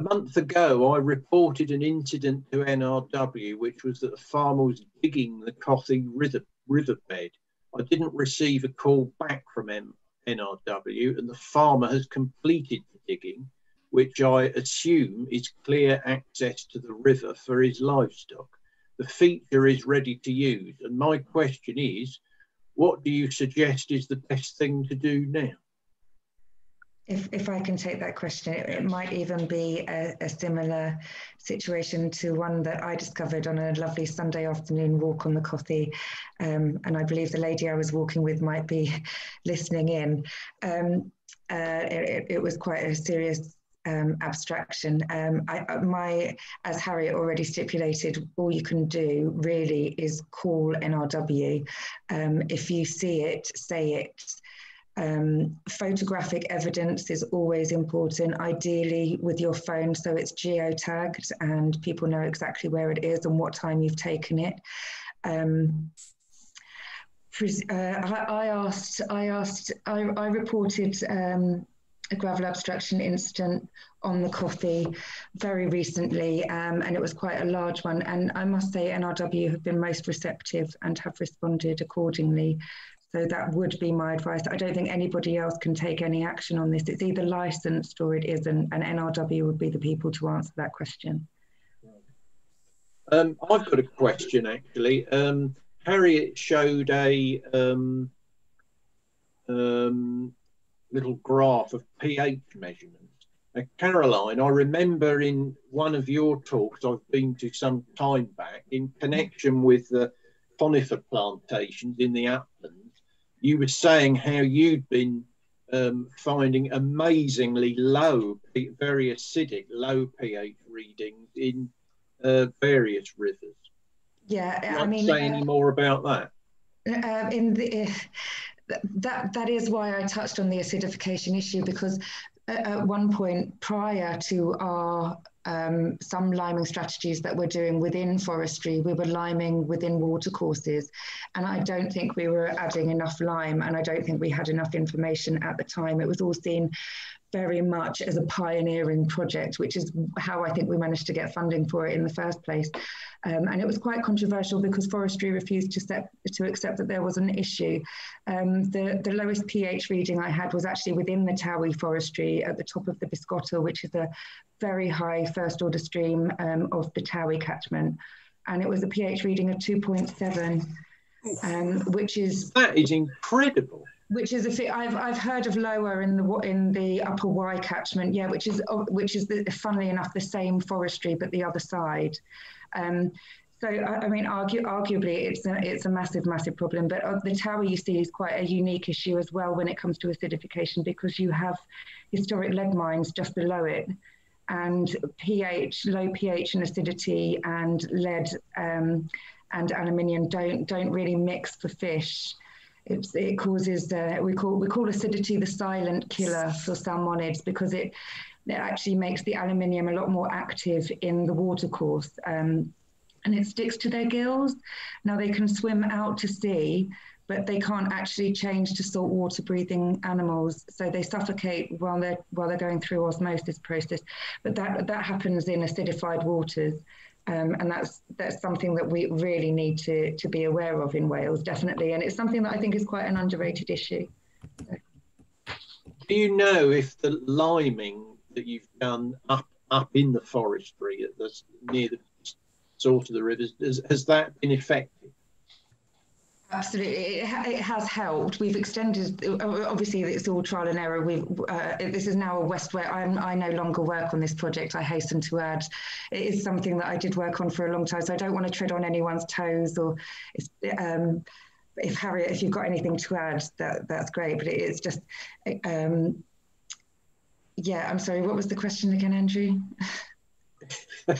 a month ago, I reported an incident to NRW, which was that a farmer was digging the Cothi river, riverbed. I didn't receive a call back from M NRW, and the farmer has completed the digging, which I assume is clear access to the river for his livestock. The feature is ready to use, and my question is, what do you suggest is the best thing to do now? If, if I can take that question, it, it might even be a, a, similar situation to one that I discovered on a lovely Sunday afternoon walk on the Cothi. Um, and I believe the lady I was walking with might be listening in. Um, uh, it, it, was quite a serious um, abstraction. Um, I, my, as Harriet already stipulated, all you can do really is call NRW. Um, if you see it, say it. Um, photographic evidence is always important, ideally with your phone, so it's geotagged and people know exactly where it is and what time you've taken it. Um, uh, I, asked, I asked, I, I reported um, a gravel abstraction incident on the Cothi very recently, um, and it was quite a large one. And I must say, NRW have been most receptive and have responded accordingly. So that would be my advice. I don't think anybody else can take any action on this. It's either licensed or it isn't, and NRW would be the people to answer that question. Um, I've got a question actually. Um, Harriet showed a um, um little graph of pH measurements. Caroline, I remember in one of your talks I've been to some time back in connection with the conifer plantations in the uplands you were saying how you'd been um, finding amazingly low, very acidic, low pH readings in uh, various rivers. Yeah, I mean, say uh, any more about that. Uh, in the, that that is why I touched on the acidification issue because at one point prior to our um, some liming strategies that we're doing within forestry. We were liming within watercourses, and I don't think we were adding enough lime, and I don't think we had enough information at the time. It was all seen very much as a pioneering project, which is how I think we managed to get funding for it in the first place. Um, and it was quite controversial because forestry refused to, set, to accept that there was an issue. Um, the, the lowest pH reading I had was actually within the Tywi forestry at the top of the Biscotta, which is a very high first order stream um, of the Tywi catchment. And it was a pH reading of 2.7, um, which is... That is incredible which is it, I've I've heard of lower in the in the upper Wye catchment, yeah, which is which is the, funnily enough the same forestry but the other side. Um, so I, I mean, argue, arguably, it's a it's a massive massive problem. But uh, the Tywi you see is quite a unique issue as well when it comes to acidification because you have historic lead mines just below it, and pH, low pH and acidity, and lead um, and aluminium don't don't really mix for fish it's, it causes uh, we call we call acidity the silent killer for salmonids because it it actually makes the aluminium a lot more active in the watercourse um, and it sticks to their gills. Now they can swim out to sea, but they can't actually change to saltwater breathing animals, so they suffocate while they're while they're going through osmosis process. But that that happens in acidified waters. Um, and that's that's something that we really need to to be aware of in Wales, definitely. And it's something that I think is quite an underrated issue. So. Do you know if the liming that you've done up up in the forestry at the near the sort of the rivers has, has that been effective? Absolutely, it, it, has helped. We've extended. Obviously, it's all trial and error. We uh, this is now a West Where I'm, I no longer work on this project. I hasten to add, it is something that I did work on for a long time. So I don't want to tread on anyone's toes. Or um, if Harriet, if you've got anything to add, that that's great. But it's just, um, yeah. I'm sorry. What was the question again, Andrew?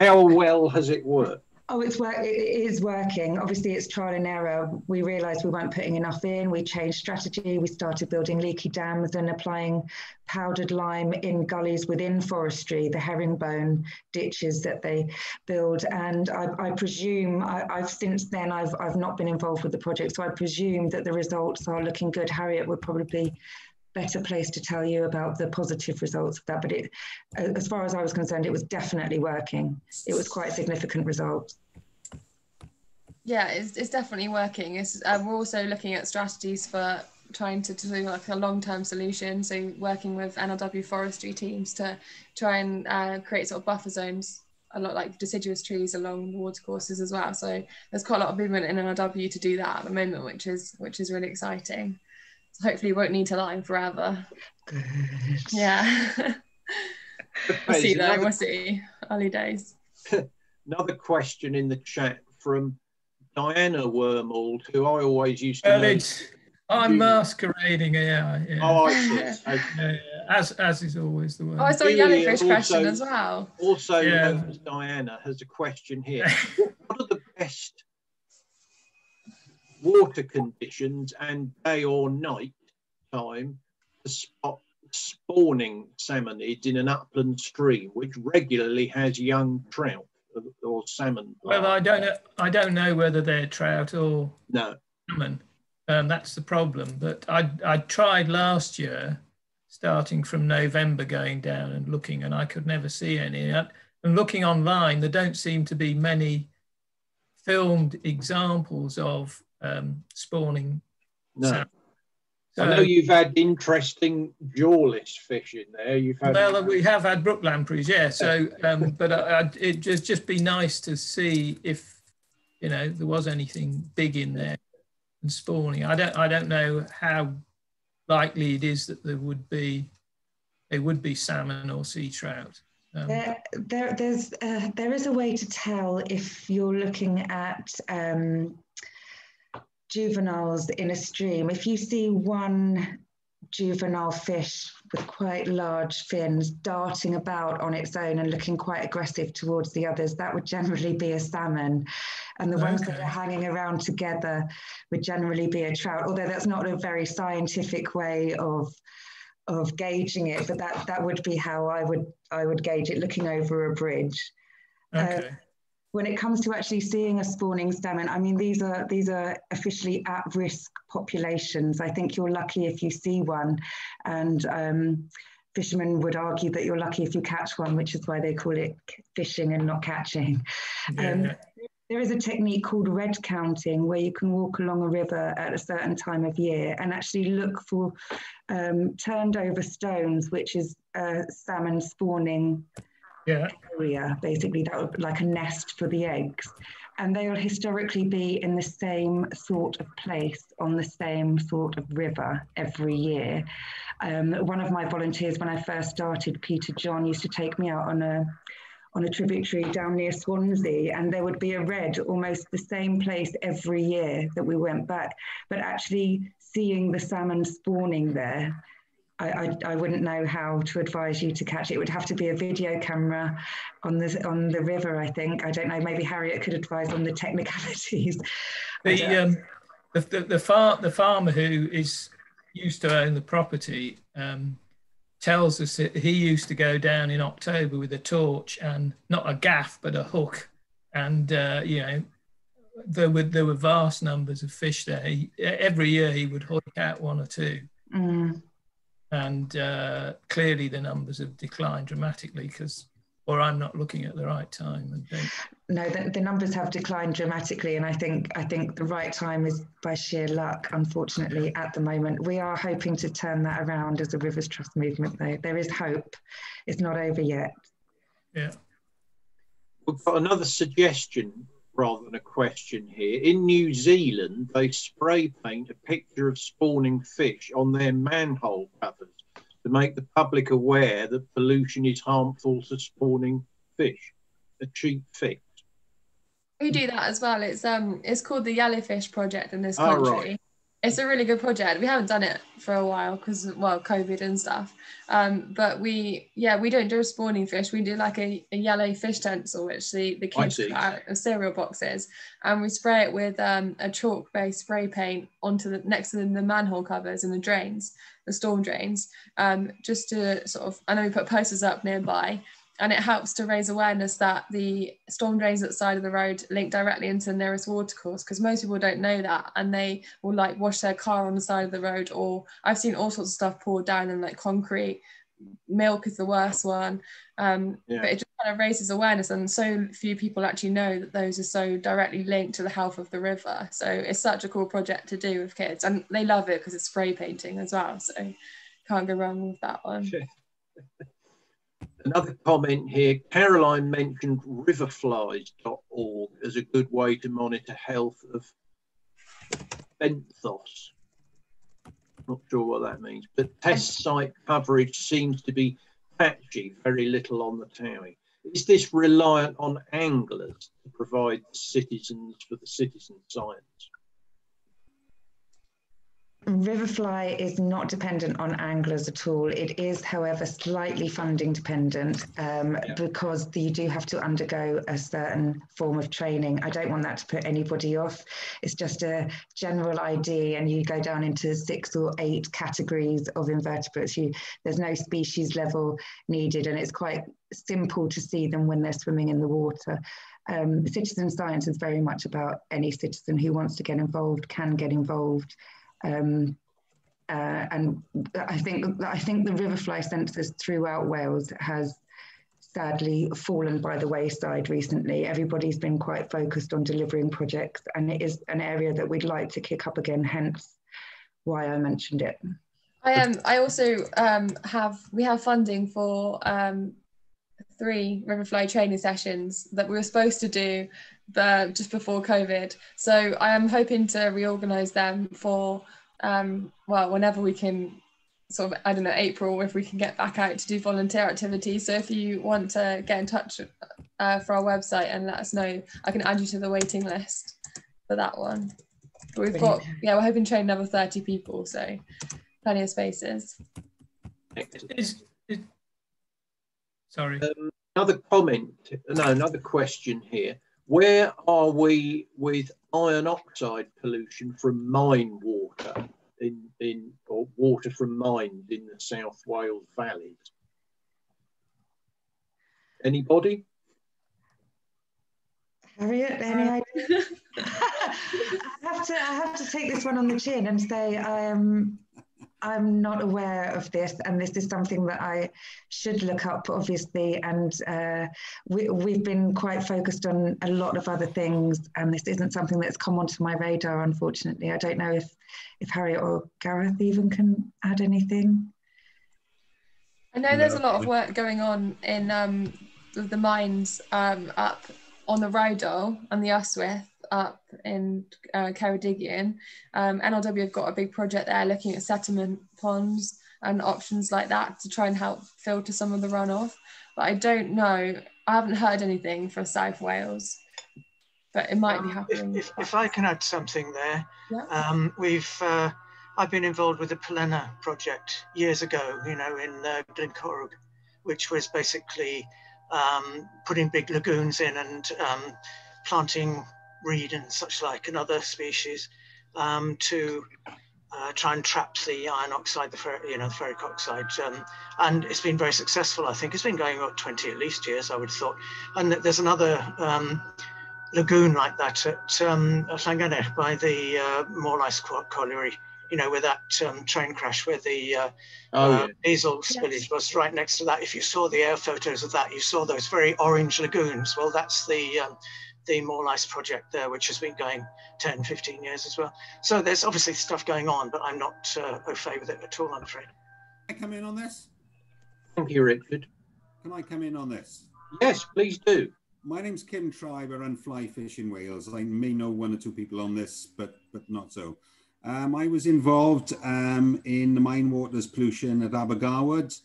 How well has it worked? Oh, it's work. It is working. Obviously, it's trial and error. We realised we weren't putting enough in. We changed strategy. We started building leaky dams and applying powdered lime in gullies within forestry, the herringbone ditches that they build. And I, I presume I, have since then I've I've not been involved with the project, so I presume that the results are looking good. Harriet would probably better place to tell you about the positive results of that. But it, as far as I was concerned, it was definitely working. It was quite significant results. Yeah, it's, it's definitely working. It's, uh, we're also looking at strategies for trying to do like a long-term solution. So working with NRW forestry teams to try and uh, create sort of buffer zones, a lot like deciduous trees along water courses as well. So there's quite a lot of movement in NRW to do that at the moment, which is which is really exciting. So hopefully, won't need to line forever. Good. Yeah. we'll see though. We'll see. Early days. Another question in the chat from Diana Wormald, who I always used to. Well, it's, I'm masquerading, yeah. yeah. Oh, I see. Okay. Yeah, yeah, As, as is always the way. Oh, I saw a yellowfish question as well. Also, yeah. Diana has a question here. what are the best water conditions and day or night time to spot spawning salmonids in an upland stream which regularly has young trout or salmon. Well, I don't know. I don't know whether they're trout or no salmon. Um, that's the problem. But I I tried last year, starting from November, going down and looking, and I could never see any. And looking online, there don't seem to be many filmed examples of um, spawning. No. So, I know you've had interesting jawless fish in there. You've had well, we have had brook lampreys, yeah. So, um, but I, I, it just just be nice to see if you know there was anything big in there and spawning. I don't I don't know how likely it is that there would be it would be salmon or sea trout. Um, there, there, there's, uh, there is a way to tell if you're looking at um, juveniles in a stream, if you see one juvenile fish with quite large fins darting about on its own and looking quite aggressive towards the others, that would generally be a salmon. And the okay. ones that are hanging around together would generally be a trout, although that's not a very scientific way of of gauging it, but that that would be how I would I would gauge it looking over a bridge. Okay. Uh, when it comes to actually seeing a spawning salmon, I mean, these are these are officially at-risk populations. I think you're lucky if you see one, and um, fishermen would argue that you're lucky if you catch one, which is why they call it fishing and not catching. Yeah. Um, there is a technique called redd counting where you can walk along a river at a certain time of year and actually look for um, turned over stones, which is uh, salmon spawning yeah. area, basically, that would like a nest for the eggs. And they'll historically be in the same sort of place on the same sort of river every year. Um, one of my volunteers, when I first started, Peter John, used to take me out on a on a tributary down near Swansea, and there would be a redd almost the same place every year that we went back. But actually seeing the salmon spawning there I, I, I, wouldn't know how to advise you to catch it. It would have to be a video camera on the on the river. I think I don't know. Maybe Harriet could advise on the technicalities. The um, the, the, the, far, the farmer who is used to own the property um, tells us that he used to go down in October with a torch and not a gaff but a hook, and uh, you know there were there were vast numbers of fish there. He, every year he would hook out one or two. Mm and uh, clearly the numbers have declined dramatically because or I'm not looking at the right time and think. No, the, the, numbers have declined dramatically, and I think I think the right time is by sheer luck. Unfortunately, at the moment, we are hoping to turn that around as a Rivers Trust movement. Though there is hope; it's not over yet. Yeah. We've got another suggestion rather than a question here. In New Zealand, they spray paint a picture of spawning fish on their manhole covers to make the public aware that pollution is harmful to spawning fish. A cheap fix. We do that as well. It's um, it's called the Yellowfish Project in this country. Oh, right. It's a really good project. We haven't done it for a while because well, COVID and stuff. Um, but we yeah, we don't do a spawning fish. We do like a, a yellow fish stencil, which the, the kids put out of cereal boxes, and we spray it with um, a chalk-based spray paint onto the next to the, the manhole covers and the drains, the storm drains, um, just to sort of. I know we put posters up nearby and it helps to raise awareness that the storm drains at the side of the road link directly into the nearest watercourse because most people don't know that and they will like wash their car on the side of the road or I've seen all sorts of stuff poured down in like concrete. Milk is the worst one um, yeah. but it just kind of raises awareness and so few people actually know that those are so directly linked to the health of the river. So it's such a cool project to do with kids and they love it because it's spray painting as well so can't go wrong with that one Another comment here, Caroline mentioned riverflies.org as a good way to monitor health of benthos. Not sure what that means, but test site coverage seems to be patchy, very little on the Tywi. Is this reliant on anglers to provide the citizens for the citizen science? Riverfly is not dependent on anglers at all. It is, however, slightly funding dependent um, yeah. because you do have to undergo a certain form of training. I don't want that to put anybody off. It's just a general ID, and you go down into six or eight categories of invertebrates. You, there's no species level needed, and it's quite simple to see them when they're swimming in the water. Um, citizen science is very much about any citizen who wants to get involved can get involved. Um, uh, and I think I think the riverfly census throughout Wales has sadly fallen by the wayside recently. Everybody's been quite focused on delivering projects, and it is an area that we'd like to kick up again. Hence, why I mentioned it. I um I also um have we have funding for um three riverfly training sessions that we were supposed to do the, just before COVID. So I am hoping to reorganize them for, um, well, whenever we can sort of, I don't know, April, if we can get back out to do volunteer activities. So if you want to get in touch uh, for our website and let us know, I can add you to the waiting list for that one. But we've got, yeah, we're hoping to train another 30 people, so plenty of spaces. Is, is, sorry. Um, another comment, no, another question here. Where are we with iron oxide pollution from mine water in, in or water from mines in the South Wales valleys? Anybody? Harriet, any idea? I have to I have to take this one on the chin and say I am I'm not aware of this, and this is something that I should look up, obviously. And uh, we, we've been quite focused on a lot of other things, and this isn't something that's come onto my radar, unfortunately. I don't know if, if Harriet or Gareth even can add anything. I know there's a lot of work going on in um, the mines um, up on the Rheidol and the Ystwyth up in uh, Ceredigion. Um, NRW have got a big project there looking at settlement ponds and options like that to try and help filter some of the runoff. But I don't know, I haven't heard anything for South Wales, but it might um, be happening. If, if, I can add something there, yeah. um, we've, uh, I've been involved with the Pelenna project years ago, you know, in uh, Glyncorrwg, which was basically um, putting big lagoons in and um, planting reed and such like and other species um, to uh, try and trap the iron oxide, the fer- you know the ferric oxide, um, and it's been very successful. I think it's been going about 20 at least years, I would have thought. And there's another um, lagoon like that at um, Llangennech by the uh, Morlais Colliery. You know, where that um, train crash, where the uh, oh, uh, yeah. diesel spillage yes. was right next to that. If you saw the air photos of that, you saw those very orange lagoons. Well, that's the the Morlais project there, which has been going 10, 15 years as well. So there's obviously stuff going on, but I'm not uh, au fait with it at all, I'm afraid. Can I come in on this? Thank you, Richard. Can I come in on this? Yes, please do. My name's Kim Tribe. I run Fly Fish in Wales. I may know one or two people on this, but but not so. Um, I was involved um, in the mine waters pollution at Abergarwood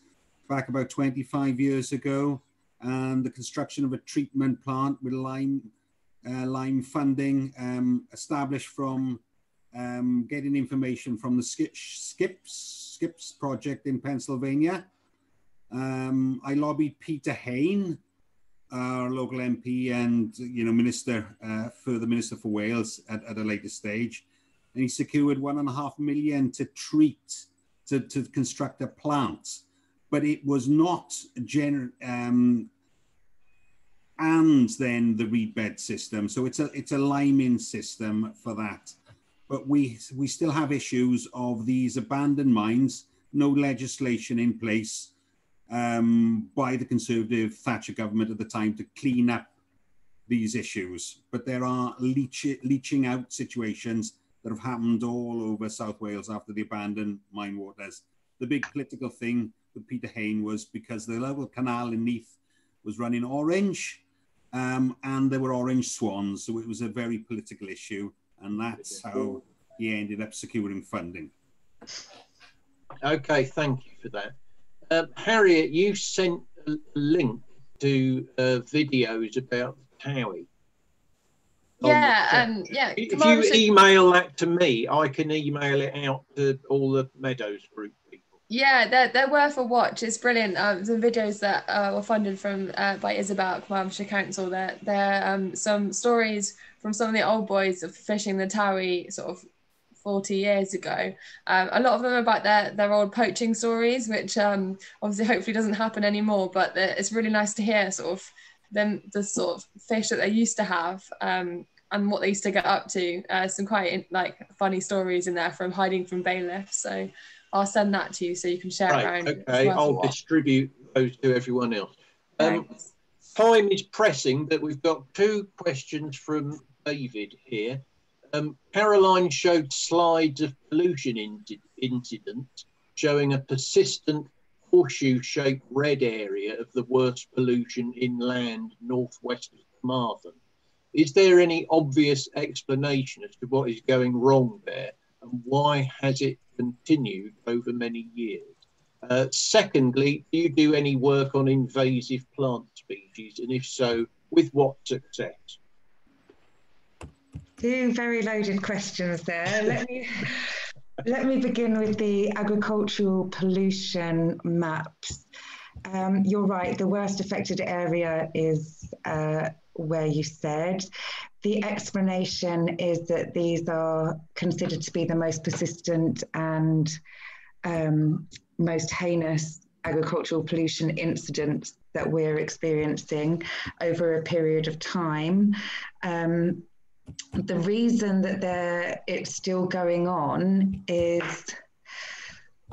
back about 25 years ago, and the construction of a treatment plant with lime uh, line funding um, established from um, getting information from the Skips, Skips project in Pennsylvania. Um, I lobbied Peter Hain, our local MP and you know minister uh, for the Minister for Wales at, at a later stage, and he secured one and a half million to treat to, to construct a plant, but it was not gener- um, and then the reed bed system. So it's a it's a liming system for that. But we we still have issues of these abandoned mines, no legislation in place um, by the Conservative Thatcher government at the time to clean up these issues. But there are leach, leaching out situations that have happened all over South Wales after the abandoned mine waters. The big political thing with Peter Hain was because the level canal in Neath was running orange um, and there were orange swans. So it was a very political issue. And that's how he ended up securing funding. Okay, thank you for that. Um, Harriet, you sent a link to uh, videos about Tywi. Yeah, um, yeah. If you email that to me, I can email it out to all the Meadows group people. Yeah, they're, they're worth a watch. It's brilliant. Um, some videos that uh, were funded from uh, by Isabel Carmarthenshire Council. There, there um, some stories from some of the old boys of fishing the Tywi sort of 40 years ago. Um, a lot of them are about their, their old poaching stories, which um, obviously hopefully doesn't happen anymore, but it's really nice to hear sort of them, the sort of fish that they used to have um, and what they used to get up to. Uh, some quite like funny stories in there from hiding from bailiffs. So I'll send that to you so you can share right, around. Okay, I'll distribute those to everyone else. Um, time is pressing, but we've got two questions from David here. Um, Caroline showed slides of pollution in incidents showing a persistent horseshoe-shaped red area of the worst pollution inland northwest of Carmarthen. Is there any obvious explanation as to what is going wrong there and why has it continued over many years? Uh, secondly, do you do any work on invasive plant species and if so, with what success? Two very loaded questions there. Let me let me begin with the agricultural pollution maps. Um, you're right. The worst affected area is uh, where you said. The explanation is that these are considered to be the most persistent and um, most heinous agricultural pollution incidents that we're experiencing over a period of time. Um, the reason that it's still going on is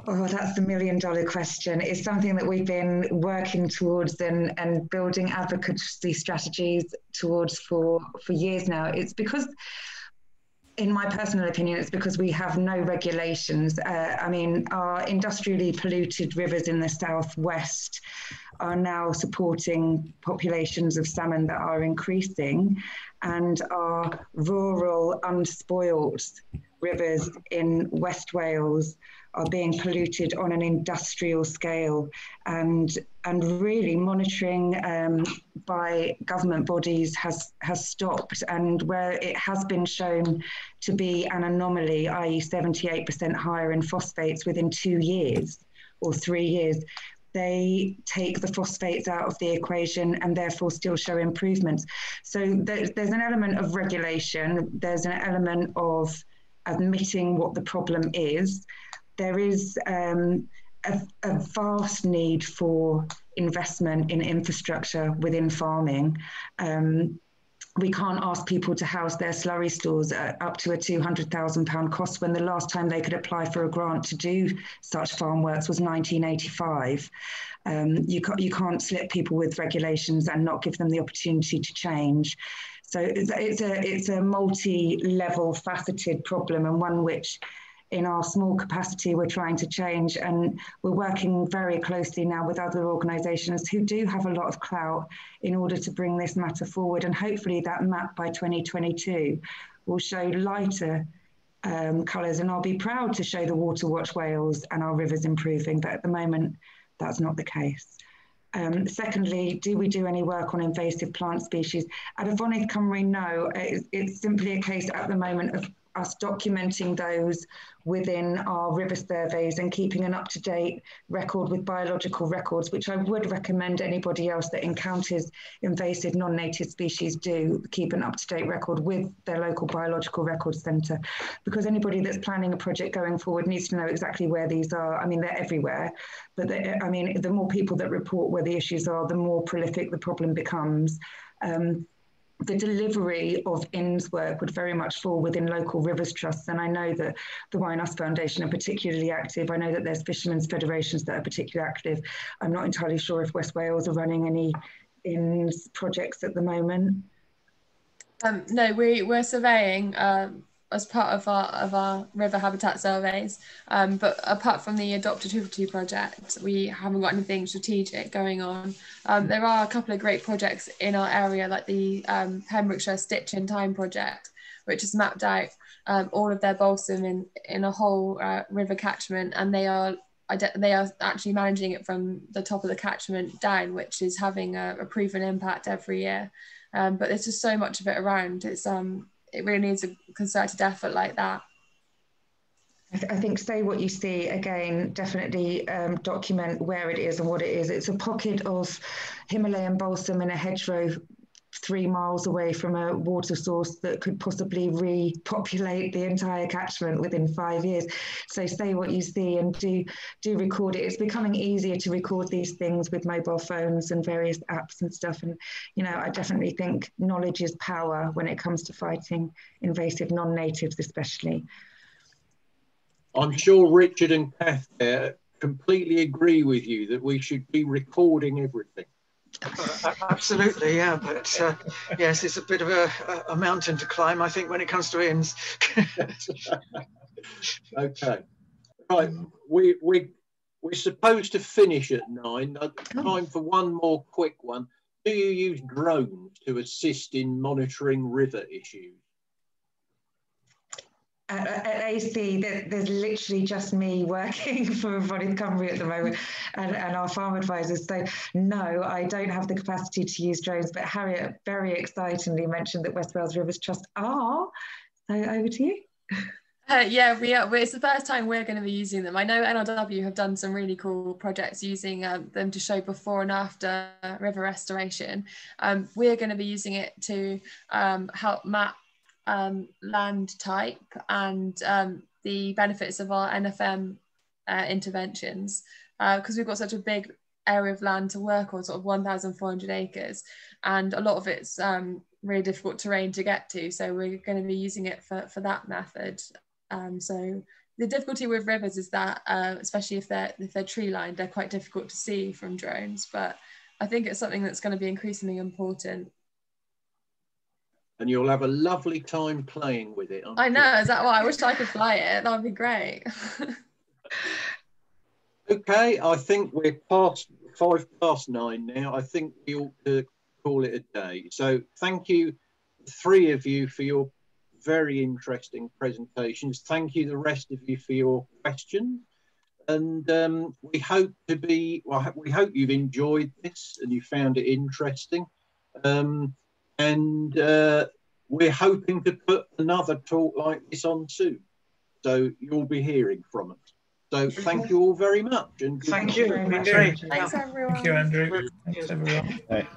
oh that's the million dollar question It's something that we've been working towards and, and building advocacy strategies towards for for years now it's because in my personal opinion, it's because we have no regulations. Uh, I mean, our industrially polluted rivers in the southwest are now supporting populations of salmon that are increasing, and our rural, unspoilt rivers in West Wales are being polluted on an industrial scale and and really monitoring um, by government bodies has has stopped and where it has been shown to be an anomaly i.e 78% higher in phosphates within two years or three years they take the phosphates out of the equation and therefore still show improvements. So there's an element of regulation, there's an element of admitting what the problem is. There is um, a, a, vast need for investment in infrastructure within farming. Um, we can't ask people to house their slurry stores at up to a £200,000 cost when the last time they could apply for a grant to do such farm works was 1985. Um, you, can't, you can't slip people with regulations and not give them the opportunity to change. So it's, it's a, it's a multi-level faceted problem and one which in our small capacity we're trying to change and we're working very closely now with other organisations who do have a lot of clout in order to bring this matter forward and hopefully that map by 2022 will show lighter um, colours and I'll be proud to show the Water Watch Wales and our rivers improving but at the moment that's not the case. Um, secondly, do we do any work on invasive plant species? At Afonydd Cymru, no. It's, it's simply a case at the moment of us documenting those within our river surveys and keeping an up-to-date record with biological records, which I would recommend anybody else that encounters invasive non-native species do keep an up-to-date record with their local biological records centre, because anybody that's planning a project going forward needs to know exactly where these are. I mean, they're everywhere, but I mean, the more people that report where the issues are, the more prolific the problem becomes. Um, the delivery of INN's work would very much fall within local rivers trusts. And I know that the and Foundation are particularly active. I know that there's fishermen's federations that are particularly active. I'm not entirely sure if West Wales are running any INN's projects at the moment. Um, no, we, we're surveying um, as part of our of our river habitat surveys. Um, but apart from the Adoptativity project, we haven't got anything strategic going on. Um, there are a couple of great projects in our area, like the um, Pembrokeshire Stitch in Time project, which has mapped out um, all of their balsam in in a whole uh, river catchment, and they are they are actually managing it from the top of the catchment down, which is having a, a proven impact every year. Um, but there's just so much of it around. It's um it really needs a concerted effort like that. I, th- I think say what you see again, definitely um, document where it is and what it is. It's a pocket of Himalayan balsam in a hedgerow three miles away from a water source that could possibly repopulate the entire catchment within five years. So say what you see and do do record it. It's becoming easier to record these things with mobile phones and various apps and stuff. And you know, I definitely think knowledge is power when it comes to fighting invasive non-natives, especially. I'm sure Richard and Kath there completely agree with you that we should be recording everything. Absolutely, yeah. But uh, yes, it's a bit of a, a, mountain to climb, I think, when it comes to INS. okay. Right. We, we, we're supposed to finish at nine. Uh, time for one more quick one. Do you use drones to assist in monitoring river issues? At, AC, there's literally just me working for Afonydd Cymru at the moment and, and our farm advisors. So, no, I don't have the capacity to use drones, but Harriet very excitingly mentioned that West Wales Rivers Trust are. So, over to you. Uh, yeah, we are. It's the first time we're going to be using them. I know NRW have done some really cool projects using um, them to show before and after river restoration. Um, we're going to be using it to um, help map um, land type and um, the benefits of our NFM uh, interventions because uh, we've got such a big area of land to work on, sort of 1,400 acres, and a lot of it's um, really difficult terrain to get to. So we're going to be using it for, for that method. Um, so the difficulty with rivers is that, uh, especially if they're if they're tree lined, they're quite difficult to see from drones. But I think it's something that's going to be increasingly important and you'll have a lovely time playing with it. I'm know. Sure. Is that why I wish I could fly it? That would be great. okay, I think we're past five past nine now. I think we ought to call it a day. So thank you, three of you, for your very interesting presentations. Thank you, the rest of you, for your questions. And um, we hope to be, well, we hope you've enjoyed this and you found it interesting. Um, and uh, we're hoping to put another talk like this on soon. So you'll be hearing from us. So thank you all very much. And thank you. Thanks, everyone. Thank you, Andrew. Thanks, everyone.